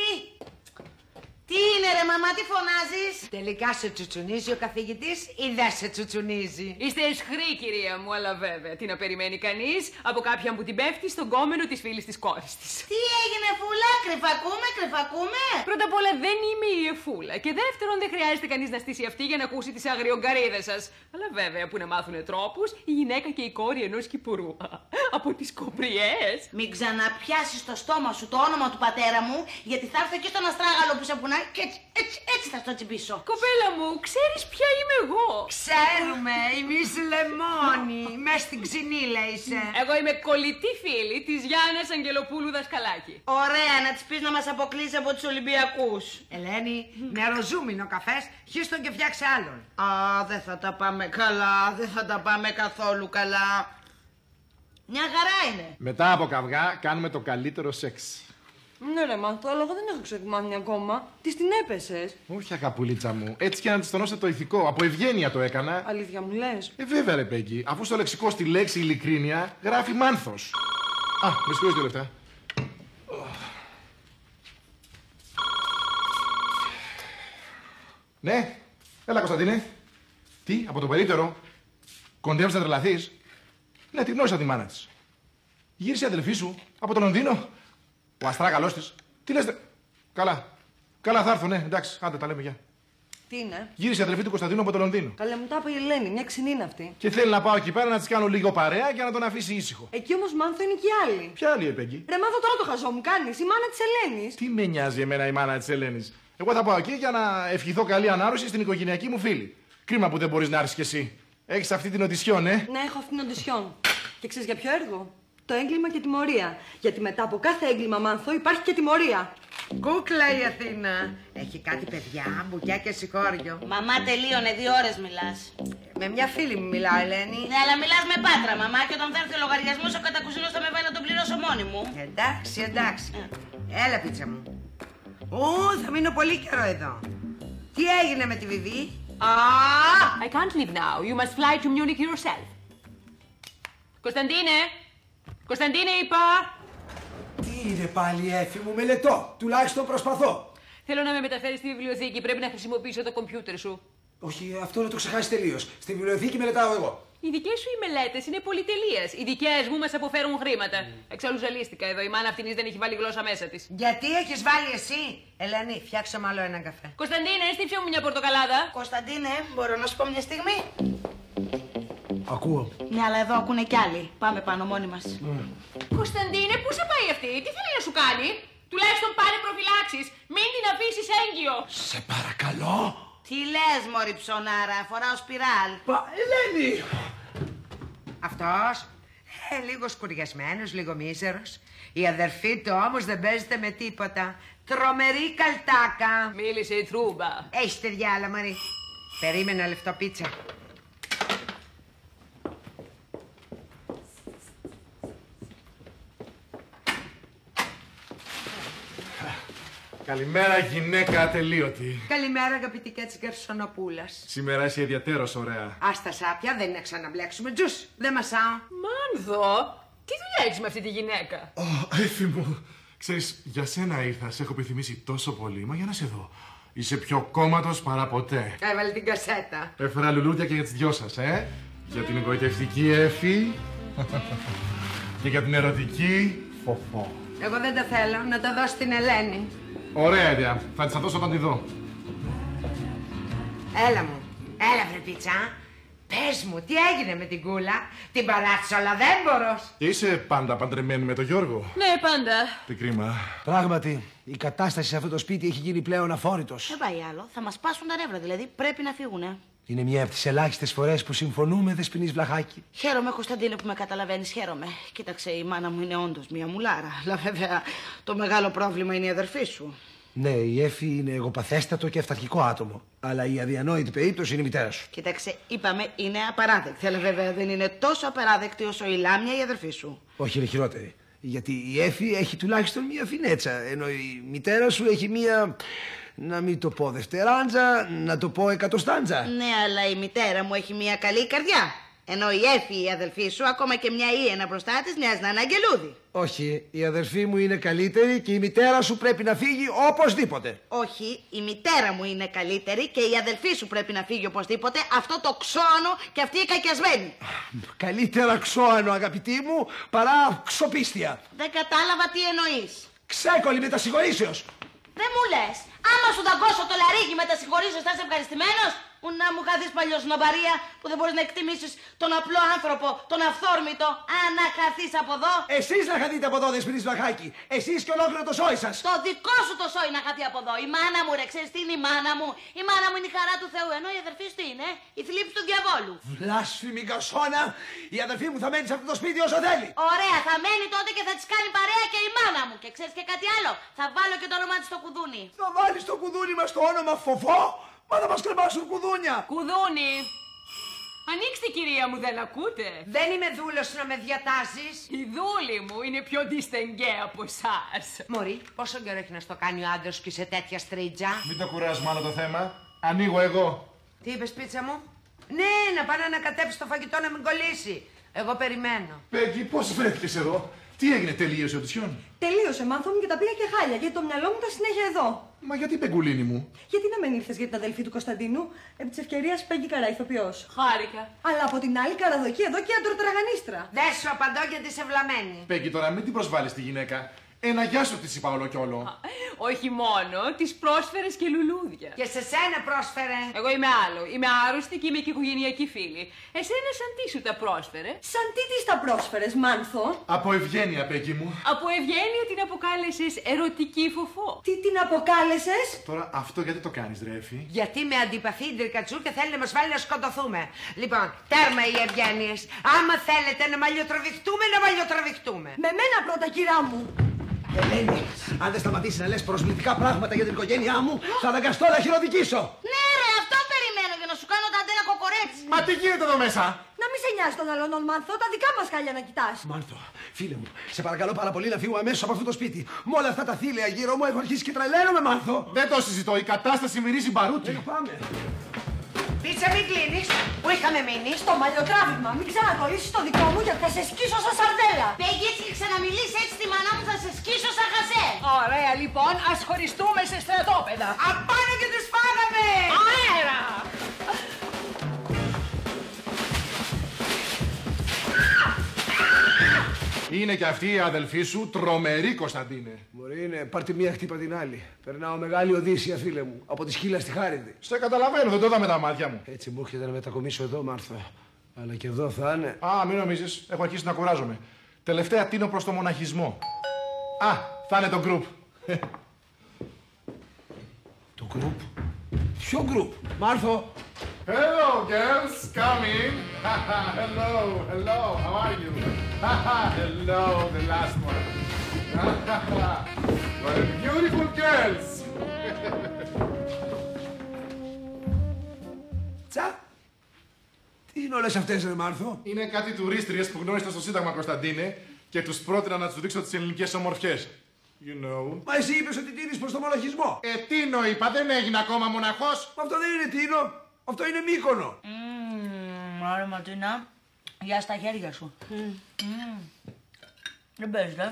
Τι είναι, ρε μαμά, τι φωνάζεις; Τελικά σε τσουτσουνίζει ο καθηγητής ή δεν σε τσουτσουνίζει; Είστε εσχροί, κυρία μου, αλλά βέβαια. Τι να περιμένει κανείς από κάποιον που την πέφτει στον κόμενο της φίλης της κόρης της. Τι έγινε, φούλα, κρυφακούμε, κρυφακούμε; Πρώτα απ' όλα δεν είμαι η Εφούλα. Και δεύτερον, δεν χρειάζεται κανείς να στήσει αυτή για να ακούσει τις αγριογκαρίδες σας. Αλλά βέβαια, που να μάθουν τρόπους, η γυναίκα και η κόρη ενός κυπουρού. (laughs) από τις κοπριές. Μην ξαναπιάσεις στο στόμα σου το όνομα του πατέρα μου, γιατί θα έρθω και στον αστράγαλο που σε πουνάει και έτσι, έτσι, έτσι θα στο τσιμπήσω. Κοπέλα μου, ξέρεις ποια είμαι εγώ; Ξέρουμε, η Μισ Λεμόνι, μες στην ξυνήλα είσαι. Εγώ είμαι κολλητή φίλη της Γιάννας Αγγελοπούλου Δασκαλάκη. Ωραία, να της πεις να μας αποκλείσει από τους Ολυμπιακούς. Ελένη, νεροζούμινο καφές, χύστον και φτιάξε άλλον. Α, δεν θα τα πάμε καλά, δεν θα τα πάμε καθόλου καλά. Μια χαρά είναι. Μετά από καυγά κάνουμε το καλύτερο σεξ. Ναι, ρε Μάνθο, αλλά εγώ δεν έχω ξεκμάθει ακόμα. Τις την έπεσες. Όχι, αγαπουλίτσα μου. Έτσι και να της τονώσετε το ηθικό. Από ευγένεια το έκανα. Αλήθεια μου λες; Ε, βέβαια, ρε Πέγγι. Αφού στο λεξικό στη λέξη ειλικρίνεια γράφει μάνθος. Α, με συγχωρείτε δύο λεπτά. Ναι, έλα Κωνσταντίνε. Τι, από το περίπτερο. Κοντεύεις να τρελαθείς; Ναι, τη γνώρισα τη μάνα της. Γύρισε η αδελφή σου από το Λονδίνο. Ο αστράγαλός της. Τι λες. Καλά. Καλά, θα έρθω, ναι, εντάξει, άντε τα λέμε, γεια. Τι είναι; Γύρισε η αδελφή του Κωνσταντίνου από το Λονδίνο. Καλέ μου τα είπε η Ελένη, μια ξινή είναι αυτή. Και θέλει να πάω εκεί πέρα να της κάνω λίγο παρέα για να τον αφήσει ήσυχο. Εκεί όμως Μάνθο είναι και οι άλλοι. Ποια άλλη επέγγι. Ρε Μάνθο τώρα το χαζό μου κάνεις, η μάνα της Ελένης. Τι με νοιάζει εμένα η μάνα της Ελένης. Εγώ θα πάω εκεί για να ευχηθώ καλή ανάρρωση στην οικογενειακή μου φίλη. Κρίμα που δεν μπορείς να έρθεις κι εσύ. Έχεις αυτή την οντισιόν, ε; Ναι, έχω αυτήν την οντισιόν. Και ξέρεις για ποιο έργο; Το έγκλημα και τιμωρία. Γιατί μετά από κάθε έγκλημα, Μάνθο, υπάρχει και τιμωρία. Κούκλα η Αθήνα. Έχει κάτι παιδιά, μπουκιά και συγχώριο. Μαμά, τελείωνε, δύο ώρες μιλάς. Με μια φίλη μου μιλάω, Ελένη. Ναι, αλλά μιλάς με πάτρα, μαμά, και όταν θα έρθει ο λογαριασμός, ο κατακουζίνο θα με βάλει να τον πληρώσω μόνη μου. Εντάξει, εντάξει. Έλα, πίτσα μου. Ού, θα μείνω πολύ καιρό εδώ. Τι έγινε με τη Βιβί; Α! I can't leave now. You must fly to Munich yourself. Κωνσταντίνε! Κωνσταντίνε, είπα! Τι είναι πάλι έφη μου, μελετώ. Τουλάχιστον προσπαθώ. Θέλω να με μεταφέρεις στη βιβλιοθήκη. Πρέπει να χρησιμοποιήσω το κομπιούτερ σου. Όχι, αυτό να το ξεχάσεις τελείως. Στη βιβλιοθήκη μελετάω εγώ. Οι δικές σου οι μελέτες είναι πολυτελείες. Οι δικές μου μας αποφέρουν χρήματα. Εξάλλου ζαλίστηκα εδώ. Η μάνα αυτήν δεν έχει βάλει γλώσσα μέσα της. Γιατί έχεις βάλει εσύ. Ελένη, φτιάξε μου άλλο ένα καφέ. Κωνσταντίνε, στήψε μου μια πορτοκαλάδα. Κωνσταντίνε, μπορώ να σου πω μια στιγμή; Ακούω. Ναι, αλλά εδώ ακούνε κι άλλοι. Πάμε πάνω μόνοι μας. Κωνσταντίνε, πού σε πάει αυτή, τι θέλει να σου κάνει; Τουλάχιστον πάρε προφυλάξεις. Μην την αφήσεις έγκυο. Σε παρακαλώ. Τι λες, Μωρή ψωνάρα, φοράω σπιράλ. Πα, Ελένη! Αυτός, ε, λίγο σκουριασμένος, λίγο μίζερος. Η αδερφή του όμως δεν παίζεται με τίποτα. Τρομερή καλτάκα. Μίλησε η τρούμπα. Έχεις τη διάλα, Μαρή. Περίμενα λεφτό πίτσα. Καλημέρα, γυναίκα ατελείωτη. Καλημέρα, αγαπητικά της Γερσονοπούλας. Σήμερα είσαι ιδιαίτερος ωραία. Άστα σάπια, δεν είναι να ξαναμπλέξουμε. Τζους, δεν μασάω. Μάνδο, τι δουλειά έχεις με αυτή τη γυναίκα; Ω, έφη μου. Ξέρεις, για σένα ήρθα, σε έχω επιθυμήσει τόσο πολύ. Μα για να σε δω. Είσαι πιο κόμματος παρά ποτέ. Έβαλε την κασέτα. Έφερα λουλούδια και για τις δυο σας, ε. Για την εγωιτευτική έφη. (laughs) και για την ερωτική φοφό. Εγώ δεν τα θέλω, να τα δώσω στην Ελένη. Ωραία ιδέα. Θα της τα δώσω όταν τη δω. Έλα μου, έλα βρε πίτσα. Πες μου, τι έγινε με την κούλα; Την παράτησε όλα δέμπορος. Είσαι πάντα παντρεμένη με τον Γιώργο. Ναι, πάντα. Τι κρίμα. Πράγματι, η κατάσταση σε αυτό το σπίτι έχει γίνει πλέον αφόρητος. Δεν πάει άλλο. Θα μας πάσουν τα νεύρα, δηλαδή πρέπει να φύγουνε. Είναι μια από τις ελάχιστες φορές που συμφωνούμε, Δεσποινής Βλαχάκη. Χαίρομαι, Κωνσταντίνε, που με καταλαβαίνεις. Χαίρομαι. Κοίταξε, η μάνα μου είναι όντως μια μουλάρα. Αλλά βέβαια το μεγάλο πρόβλημα είναι η αδερφή σου. Ναι, η Εφη είναι εγωπαθέστατο και αυταρχικό άτομο. Αλλά η αδιανόητη περίπτωση είναι η μητέρα σου. Κοίταξε, είπαμε είναι απαράδεκτη. Αλλά βέβαια δεν είναι τόσο απαράδεκτη όσο η Λάμια η αδερφή σου. Όχι, είναι χειρότερη. Γιατί η Εφη έχει τουλάχιστον μία φινέτσα. Ενώ η μητέρα σου έχει μία. Να μην το πω δευτεράντζα, να το πω εκατοστάντζα. Ναι, αλλά η μητέρα μου έχει μια καλή καρδιά. Ενώ η Εφη, η αδελφή σου, ακόμα και μια ίενα μπροστά της, μοιάζει να είναι αγγελούδι. Όχι, η αδερφή μου είναι καλύτερη και η μητέρα σου πρέπει να φύγει οπωσδήποτε. Όχι, η μητέρα μου είναι καλύτερη και η αδελφή σου πρέπει να φύγει οπωσδήποτε. Αυτό το ξώνο και αυτή η κακιασμένη. Καλύτερα ξώανο, αγαπητή μου, παρά ξοπίστια. Δεν κατάλαβα τι εννοείς. Ξέκολλη με τα συγχωρήσεως. Δεν μου λες. Άμα σου δαγκώσω το λαρίκι με τα συγχωρήσω, θα είσαι ευχαριστημένος; Που να μου χαθείς παλιό σνομπαρία που δεν μπορείς να εκτιμήσεις τον απλό άνθρωπο, τον αυθόρμητο. Αν να χαθείς από εδώ. Εσείς να χαθείτε από εδώ, Δεσποινή Βλαχάκη. Εσείς και ολόκληρο το σόι σας. Το δικό σου το σόι να χαθεί από εδώ. Η μάνα μου, ρε, ξέρεις τι είναι η μάνα μου; Η μάνα μου είναι η χαρά του Θεού, ενώ η αδερφή σου τι είναι, η θλίψη του διαβόλου. Βλάσφημη γκαρσόνα, η αδερφή μου θα μένει σε αυτό το σπίτι όσο θέλει. Ωραία, θα μένει τότε και θα της κάνει παρέα και η μάνα μου. Και ξέρεις και κάτι άλλο. Θα βάλω και το όνομά της στο κουδούνι. Θα βάλεις το κουδούνι μας το όνομα φοφό, μα θα μας κρεμάσουν κουδούνια. Κουδούνι. Ανοίξτε, κυρία μου, δεν ακούτε; Δεν είμαι δούλος να με διατάζεις. Η δούλη μου είναι πιο διστεγγέ από εσάς. Μωρή, πόσο καιρό έχει να στο κάνει ο άντρας και σε τέτοια στρίτζα; Μην το κουράζει μάλλον το θέμα. Ανοίγω εγώ. Τι είπες πίτσα μου; Ναι, να πάει να ανακατέψει το φαγητό να μην κολλήσει. Εγώ περιμένω. Πέγγι, πώς βρέθηκε εδώ; Τι έγινε, τελείωσε ο Τισιόν; Τελείωσε, μάθω μου και τα πήγα και χάλια, γιατί το μυαλό μου ήταν συνέχεια εδώ. Μα γιατί πεγκουλίνη μου; Γιατί να μην ήρθες για την αδελφή του Κωνσταντίνου, επί της ευκαιρίας Πέγγι Καρά, ηθοποιός. Χάρηκα. Αλλά από την άλλη καραδοκή εδώ και αντροτραγανίστρα. Δεν σου απαντώ γιατί είσαι βλαμμένη. Πέγγι, τώρα μην την προσβάλλεις τη γυναίκα. Ένα γεια σου τη είπα όλο κι όλο. Όχι μόνο, τις πρόσφερες και λουλούδια. Και σε σένα πρόσφερε. Εγώ είμαι άλλο. Είμαι άρρωστη και είμαι και οικογενειακή φίλη. Εσένα σαν τι σου τα πρόσφερε; Σαν τι τη τα πρόσφερες, Μάνθο; Από ευγένεια, Πέγγι μου. Από ευγένεια την αποκάλεσες ερωτική φοφό. Τι την αποκάλεσες; Τώρα αυτό γιατί το κάνεις, Ρέφη. Γιατί με αντιπαθεί η Ντρικατσού και θέλει να μας βάλει να σκοτωθούμε. Λοιπόν, τέρμα οι ευγένειες. Άμα θέλετε να μαλλιοτραβηχτούμε, να μαλλιοτραβηχτούμε. Με μένα πρώτα, κυρά μου. Ελένη, αν δεν σταματήσεις να λες προσβλητικά πράγματα για την οικογένειά μου, θα αναγκαστώ να χειροδικήσω. Ναι, ρε, αυτό περιμένω για να σου κάνω τα αντένα κοκορέτσι. Μα τι γίνεται εδώ μέσα; Να μην σε νοιάζει τον άλλον, Μάνθο, τα δικά μας χάλια να κοιτάς. Μάνθο, φίλε μου, σε παρακαλώ πάρα πολύ να φύγω αμέσως από αυτό το σπίτι. Με όλα αυτά τα θύλια γύρω μου έχω αρχίσει και τρελαίνομαι, Μάνθο. Δεν το συζητώ, η κατάσταση μυρίζει μπαρούτι. Έλα, πάμε. Πίτσα μην κλείνεις. Πού είχαμε μείνει. Στο μαλλιοτράβημα, μην ξανακολλήσεις το δικό μου γιατί θα σε σκίσω σαν σαρδέλα. Πέγγι, έτσι και ξαναμιλήσει έτσι στη μανά μου, θα σε σκίσω σαν Ωραία, λοιπόν, ας χωριστούμε σε στρατόπεδα. Απάνω και τους φάγαμε! Αέρα! Είναι και αυτή η αδελφή σου τρομερή, Κωνσταντίνε. Μπορεί είναι, πάρτε μία χτύπα την άλλη. Περνάω μεγάλη οδύσσια, φίλε μου. Από τη σκύλα στη Χάριδη. Σε καταλαβαίνω, δεν το είδα με τα μάτια μου. Έτσι μου έρχεται να μετακομίσω εδώ, Μάρθο. Αλλά και εδώ θα είναι. Α, μην νομίζεις, έχω αρχίσει να κουράζομαι. Τελευταία τίνω προς το μοναχισμό. Α, θα είναι το γκρουπ. (laughs) Το γκρουπ. Ποιο γκρουπ, Μάρθο. Hello, girls, come in. (laughs) hello, hello, how are you? Hello, the last one. (laughs) what a beautiful girls. (laughs) Τσα. Τι είναι όλες αυτές, ρε Μάρθο; Είναι κάτι τουρίστριες που γνώρισα στο Σύνταγμα Κωνσταντίνε και τους πρότεινα να τους δείξω τις ελληνικές ομορφιές. You know. Μα εσύ είπες ότι τίνεις προς το μοναχισμό. Ε, Τίνο είπα, δεν έγινε ακόμα μοναχός. Μα αυτό δεν είναι τίνο. Αυτό είναι μήκονο. Μμμ, Ωραία Ματίνα, γεια στα χέρια σου. Μμμ. Δεν παίζεις, δε.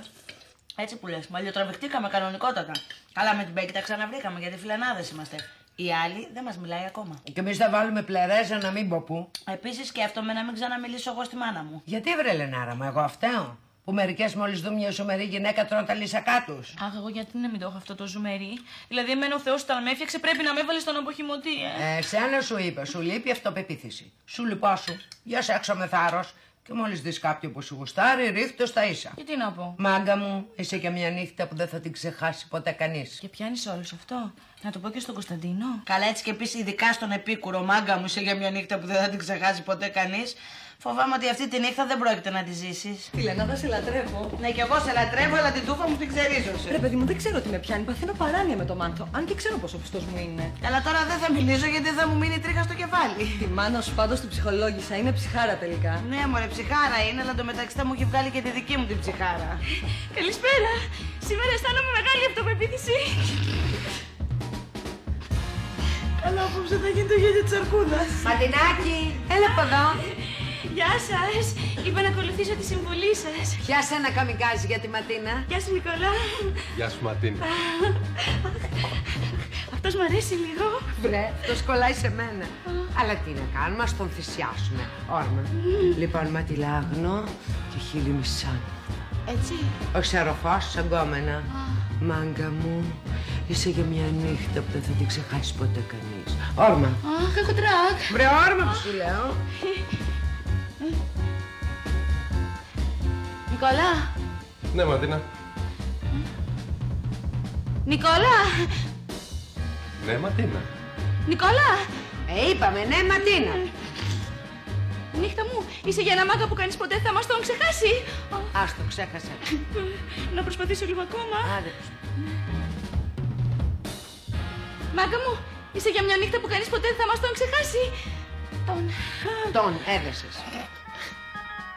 Έτσι που λες, μαλλιοτραβηχτήκαμε κανονικότατα. Καλά με την Μπέκη τα ξαναβρήκαμε γιατί φιλανάδες είμαστε. Η άλλη δεν μας μιλάει ακόμα. Και εμείς θα βάλουμε πλερέζα να μην πω πού. Επίσης σκέφτομαι να μην ξαναμιλήσω εγώ στη μάνα μου. Γιατί βρε Λενάρα μου, εγώ αυταίο. Που μερικές μόλις δουν μια σωμερή γυναίκα τρώνε τα λύσακά τους. Αχ, εγώ γιατί να μην το έχω αυτό το ζουμερί; Δηλαδή, εμένα ο Θεός όταν με έφτιαξε πρέπει να με έβαλε στον αποχημωτή, ε. Ε, σένα σου είπε, σου λείπει αυτοπεποίθηση. Σου λυπάσου, για σε έξω με θάρρος. Και μόλις δεις κάποιο που σου γουστάρει, ρίχτω στα ίσα. Και τι να πω. Μάγκα μου, είσαι και μια νύχτα που δεν θα την ξεχάσει ποτέ κανείς. Και πιάνεις όλο αυτό; Να το πω και στον Κωνσταντίνο. Καλά έτσι και πεις ειδικά στον επίκουρο μάγκα μου είσαι για μια νύχτα που δεν θα την ξεχάσει ποτέ κανείς. Φοβάμαι ότι αυτή τη νύχτα δεν πρόκειται να τη ζήσεις. Τη Λενάδα σε λατρεύω. Ναι και εγώ σε λατρεύω αλλά την τούφα μου την ξερίζωσε. Ρε παιδί μου, δεν ξέρω τι με πιάνει. Παθαίνω παράνοια με το μάνθο. Αν και ξέρω πόσο πιστός μου είναι. Αλλά τώρα δεν θα μιλήσω γιατί θα μου μείνει τρίχα στο κεφάλι. Τη μάνα σου πάντως την ψυχολόγησα. Είναι ψυχάρα τελικά. Ναι, μωρέ, ψυχάρα είναι, αλλά το μεταξύ θα μου έχει βγάλει και τη δική μου την ψυχάρα. Καλησπέρα. Σήμερα αισθάνομαι μεγάλη αυτοπεποίθηση. Καλά, απόψε θα γίνει το γέλιο της αρκούδας. Ματινάκι, έλα από εδώ. Γεια σας. Είπα να ακολουθήσω τη συμβουλή σας. Πιάσε ένα καμικάζι για τη Ματίνα. Γεια σου, Νικολά. Γεια σου Ματίνα. Αυτός μου αρέσει λίγο. Βρε, το σκολάει σε μένα. Αλλά τι να κάνουμε, ας τον θυσιάσουμε. Όρμα. Λοιπόν, ματιλάγνο και χείλη μισάνο. Έτσι. Ο ξεροφός σαν κόμενα. Μάγκα μου, είσαι για μια νύχτα που δεν θα την ξεχάσεις ποτέ κανείς. Όρμα. Αχ, έχω τρακ. Βρε όρμα που σου λέω. Νικόλα. Ναι, Ματίνα. Νικόλα. Ναι, Ματίνα. Νικόλα. Ε, είπαμε, ναι, Ματίνα. Νύχτα μου, είσαι για ένα μάγκα που κανείς ποτέ θα μας τον ξεχάσει. Ας το ξέχασα. Να προσπαθήσω λίγο ακόμα. Άντε. Μάγκα μου, είσαι για μια νύχτα που κανείς ποτέ δεν θα μας τον ξεχάσει. Τον. Τον έδεσες.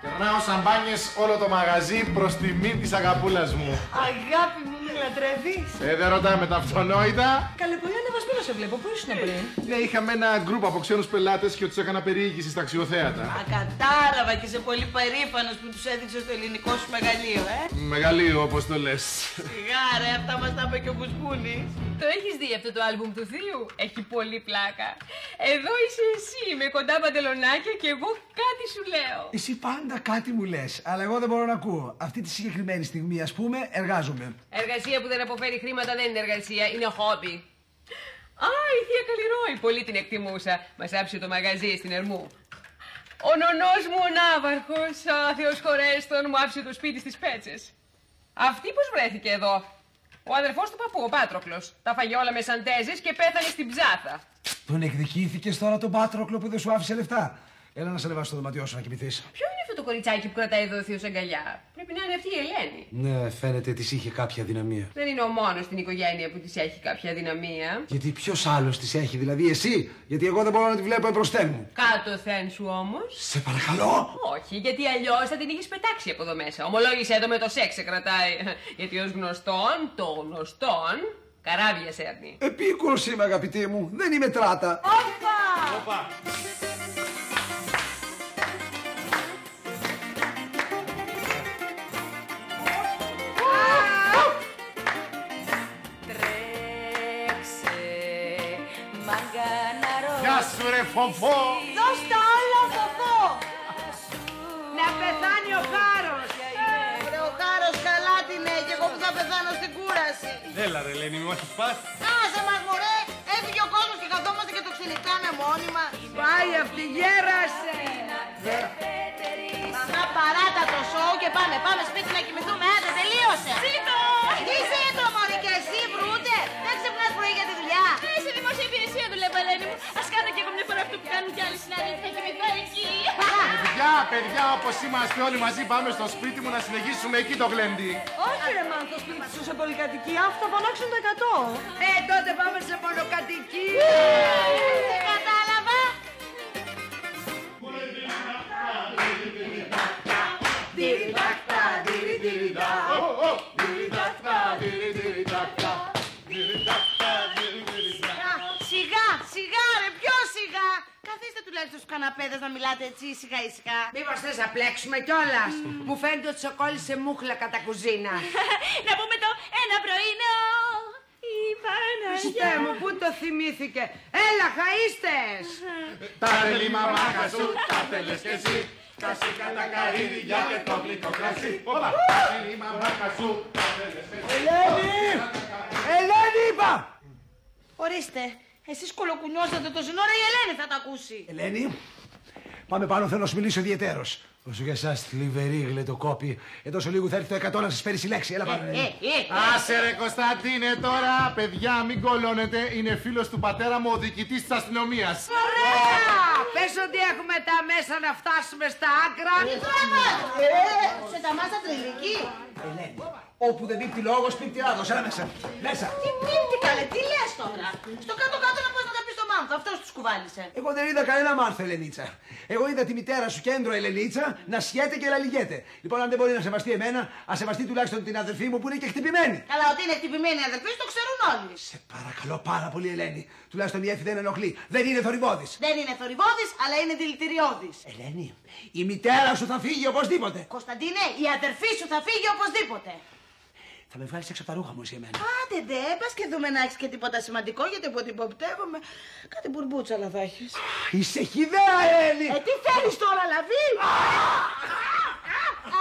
Περνάω σαμπάνιες όλο το μαγαζί προς τιμή της αγαπούλας μου. Αγάπη μου, με λατρεύεις. Ε, δεν ρωτάμε τα αυτονόητα. Καλέ, πολύ ανεβασμένο σε βλέπω. Πού ήσουν πριν; Ναι, είχαμε ένα γκρουπ από ξένους πελάτες και τους έκανα περιήγηση στα αξιοθέατα. Α, κατάλαβα και είσαι πολύ περήφανος που τους έδειξες το ελληνικό σου μεγαλείο, ε. Μεγαλείο, όπως το λες. Σιγά, ρε, αυτά μας τα είπε και ο Μπουσπούνη. Το έχεις δει αυτό το άλμπουμ του θείου; Έχει πολύ πλάκα. Εδώ είσαι εσύ με κοντά παντελονάκια και εγώ κάτι σου λέω. Εσύ πάντα κάτι μου λες, αλλά εγώ δεν μπορώ να ακούω. Αυτή τη συγκεκριμένη στιγμή, ας πούμε, εργάζομαι. Εργασία που δεν αποφέρει χρήματα δεν είναι εργασία, είναι χόμπι. Α, η θεία Καλλιρόη, πολύ την εκτιμούσα. Μας άψε το μαγαζί στην Ερμού. Ο νονός μου ο Ναύαρχος, α, Θεός χωρέστον, μου άφησε το σπίτι στις Πέτσες. Αυτή πώς βρέθηκε εδώ; Ο αδερφός του παππού, ο Πάτροκλος. Τα φάγε όλα με σαντέζες και πέθανε στην ψάθα. Τον εκδικήθηκες τώρα τον Πάτροκλο που δεν σου άφησε λεφτά. Έλα να σε ανεβάσω στο δωματιό σου να κοιμηθείς. Ποιο είναι αυτό το κοριτσάκι που κρατάει εδώ ο θείος αγκαλιά; Πρέπει να είναι αυτή η Ελένη. Ναι, φαίνεται της είχε κάποια δυναμία. Δεν είναι ο μόνος στην οικογένεια που της έχει κάποια δυναμία. Γιατί ποιος άλλος της έχει, δηλαδή εσύ; Γιατί εγώ δεν μπορώ να τη βλέπω εμπροστέ μου. Κάτω θεν σου όμως. Σε παρακαλώ. Όχι, γιατί αλλιώς θα την είχες πετάξει από εδώ μέσα. Ομολόγησε εδώ με το σεξ σε κρατάει. (laughs) Γιατί ως γνωστόν, το γνωστόν, καράβια σέρνει. Επίκουρος είμαι, αγαπητή μου. Δεν είμαι τράτα. Του ρε φοφό. Δώσ' τα όλα, φοφό. Να πεθάνει ο χάρος. Ρε, ο χάρος καλά την έχει, εγώ που θα πεθάνω στην κούραση. Έλα ρε Ελένη, μη μας τους πας. Άσε μας μωρέ, έφυγε ο κόσμος και καθόμαστε και το ξενυχτάμε μόνοι μας. Πάει αυτή, γέρασε. Και πάμε, πάμε σπίτι να κοιμηθούμε, άντε τελείωσε. Ζήτω. Τι ζήτω μωρή και εσύ βρούτε, δεν ξυπνάς πρωί για τη δουλειά. Ε, σε δημόσια υπηρεσία δουλεύω, Ελένη μου. Ας κάνω και εγώ μια φορά αυτό που κάνουν κι άλλοι συνάδελφοι. Θα κοιμηθώ εκεί. Παιδιά, παιδιά, όπως είμαστε όλοι μαζί, πάμε στο σπίτι μου να συνεχίσουμε εκεί το γλέντι. Όχι ρε μάνθο σπίτι σου σε πολυκατοικία, αυτό θα φωνάξουν το 100. Ε, τότε πάμε σε μονοκατοικία. Καθίστε τουλάχιστον στους καναπέδες να μιλάτε έτσι ήσυχα ήσυχα. Μήπως θες να πλέξουμε κιόλας. Μου φαίνεται ότι σε κόλλησε μούχλα κατά κουζίνα. Να πούμε το ένα πρωινό. Η Χριστέ Παναγιά. μου, πού το θυμήθηκε. Έλα, χαΐστες. Τα θέλει η μαμάκα σου, τα θέλεις κι εσύ. Κασί κατά καρύδια και το γλυκό κρασί. Όπα, τα θέλει η μαμάκα σου, τα θέλεις κι εσύ. Ελένη! Ελένη είπα! Ορίστε, εσείς κολοκουνιώσατε το σύνορα, η Ελένη θα τα ακούσει. Ελένη, πάμε πάνω, θέλω να σου μιλήσω ιδιαίτερο. Όσο για εσά, θλιβερή γλετοκόπη. Εδώ σε λίγο θα έρθει το 100 να σα φέρει συλλέξη. Έλα πάμε. Ε, ε, Άσε ρε Κωνσταντίνε τώρα, παιδιά μην κολώνετε, είναι φίλος του πατέρα μου ο διοικητής της αστυνομίας. Ωραία! Πες ότι έχουμε τα μέσα να φτάσουμε στα άκρα. ε, σε τα μάσα τριλική. Ελένη, όπου δεν πίπτει λόγος, πίπτει άλλο. Έλα μέσα. Μέσα. Τι μύτη καλέ, τι λες τώρα; Στο κάτω-κάτω να πας να τα πεις στο μάνθο, αυτός τους κουβάλισε. Εγώ δεν είδα κανένα μάρθο, Ελενίτσα. Εγώ είδα τη μητέρα σου κέντρο Ελενίτσα να σχέται και να λυγέται. Λοιπόν, αν δεν μπορεί να σεβαστεί εμένα, ας σεβαστεί τουλάχιστον την αδερφή μου που είναι και χτυπημένη. Καλά, ότι είναι χτυπημένη η αδερφή σου, το ξέρουν όλοι. Σε παρακαλώ πάρα πολύ, Ελένη. Τουλάχιστον η έφη δεν ενοχλεί. Δεν είναι θορυβόδη. Δεν είναι θορυβόδης, αλλά είναι δηλητηριώδης. Ελένη, η μητέρα σου θα φύγει οπωσδήποτε. Κωνσταντίνε, η αδερφή σου θα φύγει οπωσδήποτε. Θα με βγάλεις έξω από τα ρούχα μου εσύ εμένα. Άντε δε, πας και δούμε να έχεις και τίποτα σημαντικό, γιατί από ό,τι υποπτεύομαι, κάτι μπουρμπούτσαλα θα έχεις. Είσαι χιδέα, Ελένη! Ε, τι θέλεις τώρα, λαβή!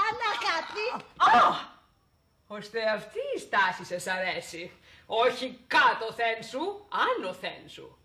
Ανακατή! Ώστε αυτή η στάση σας αρέσει. Όχι κάτω θέν σου, άνω θέν σου.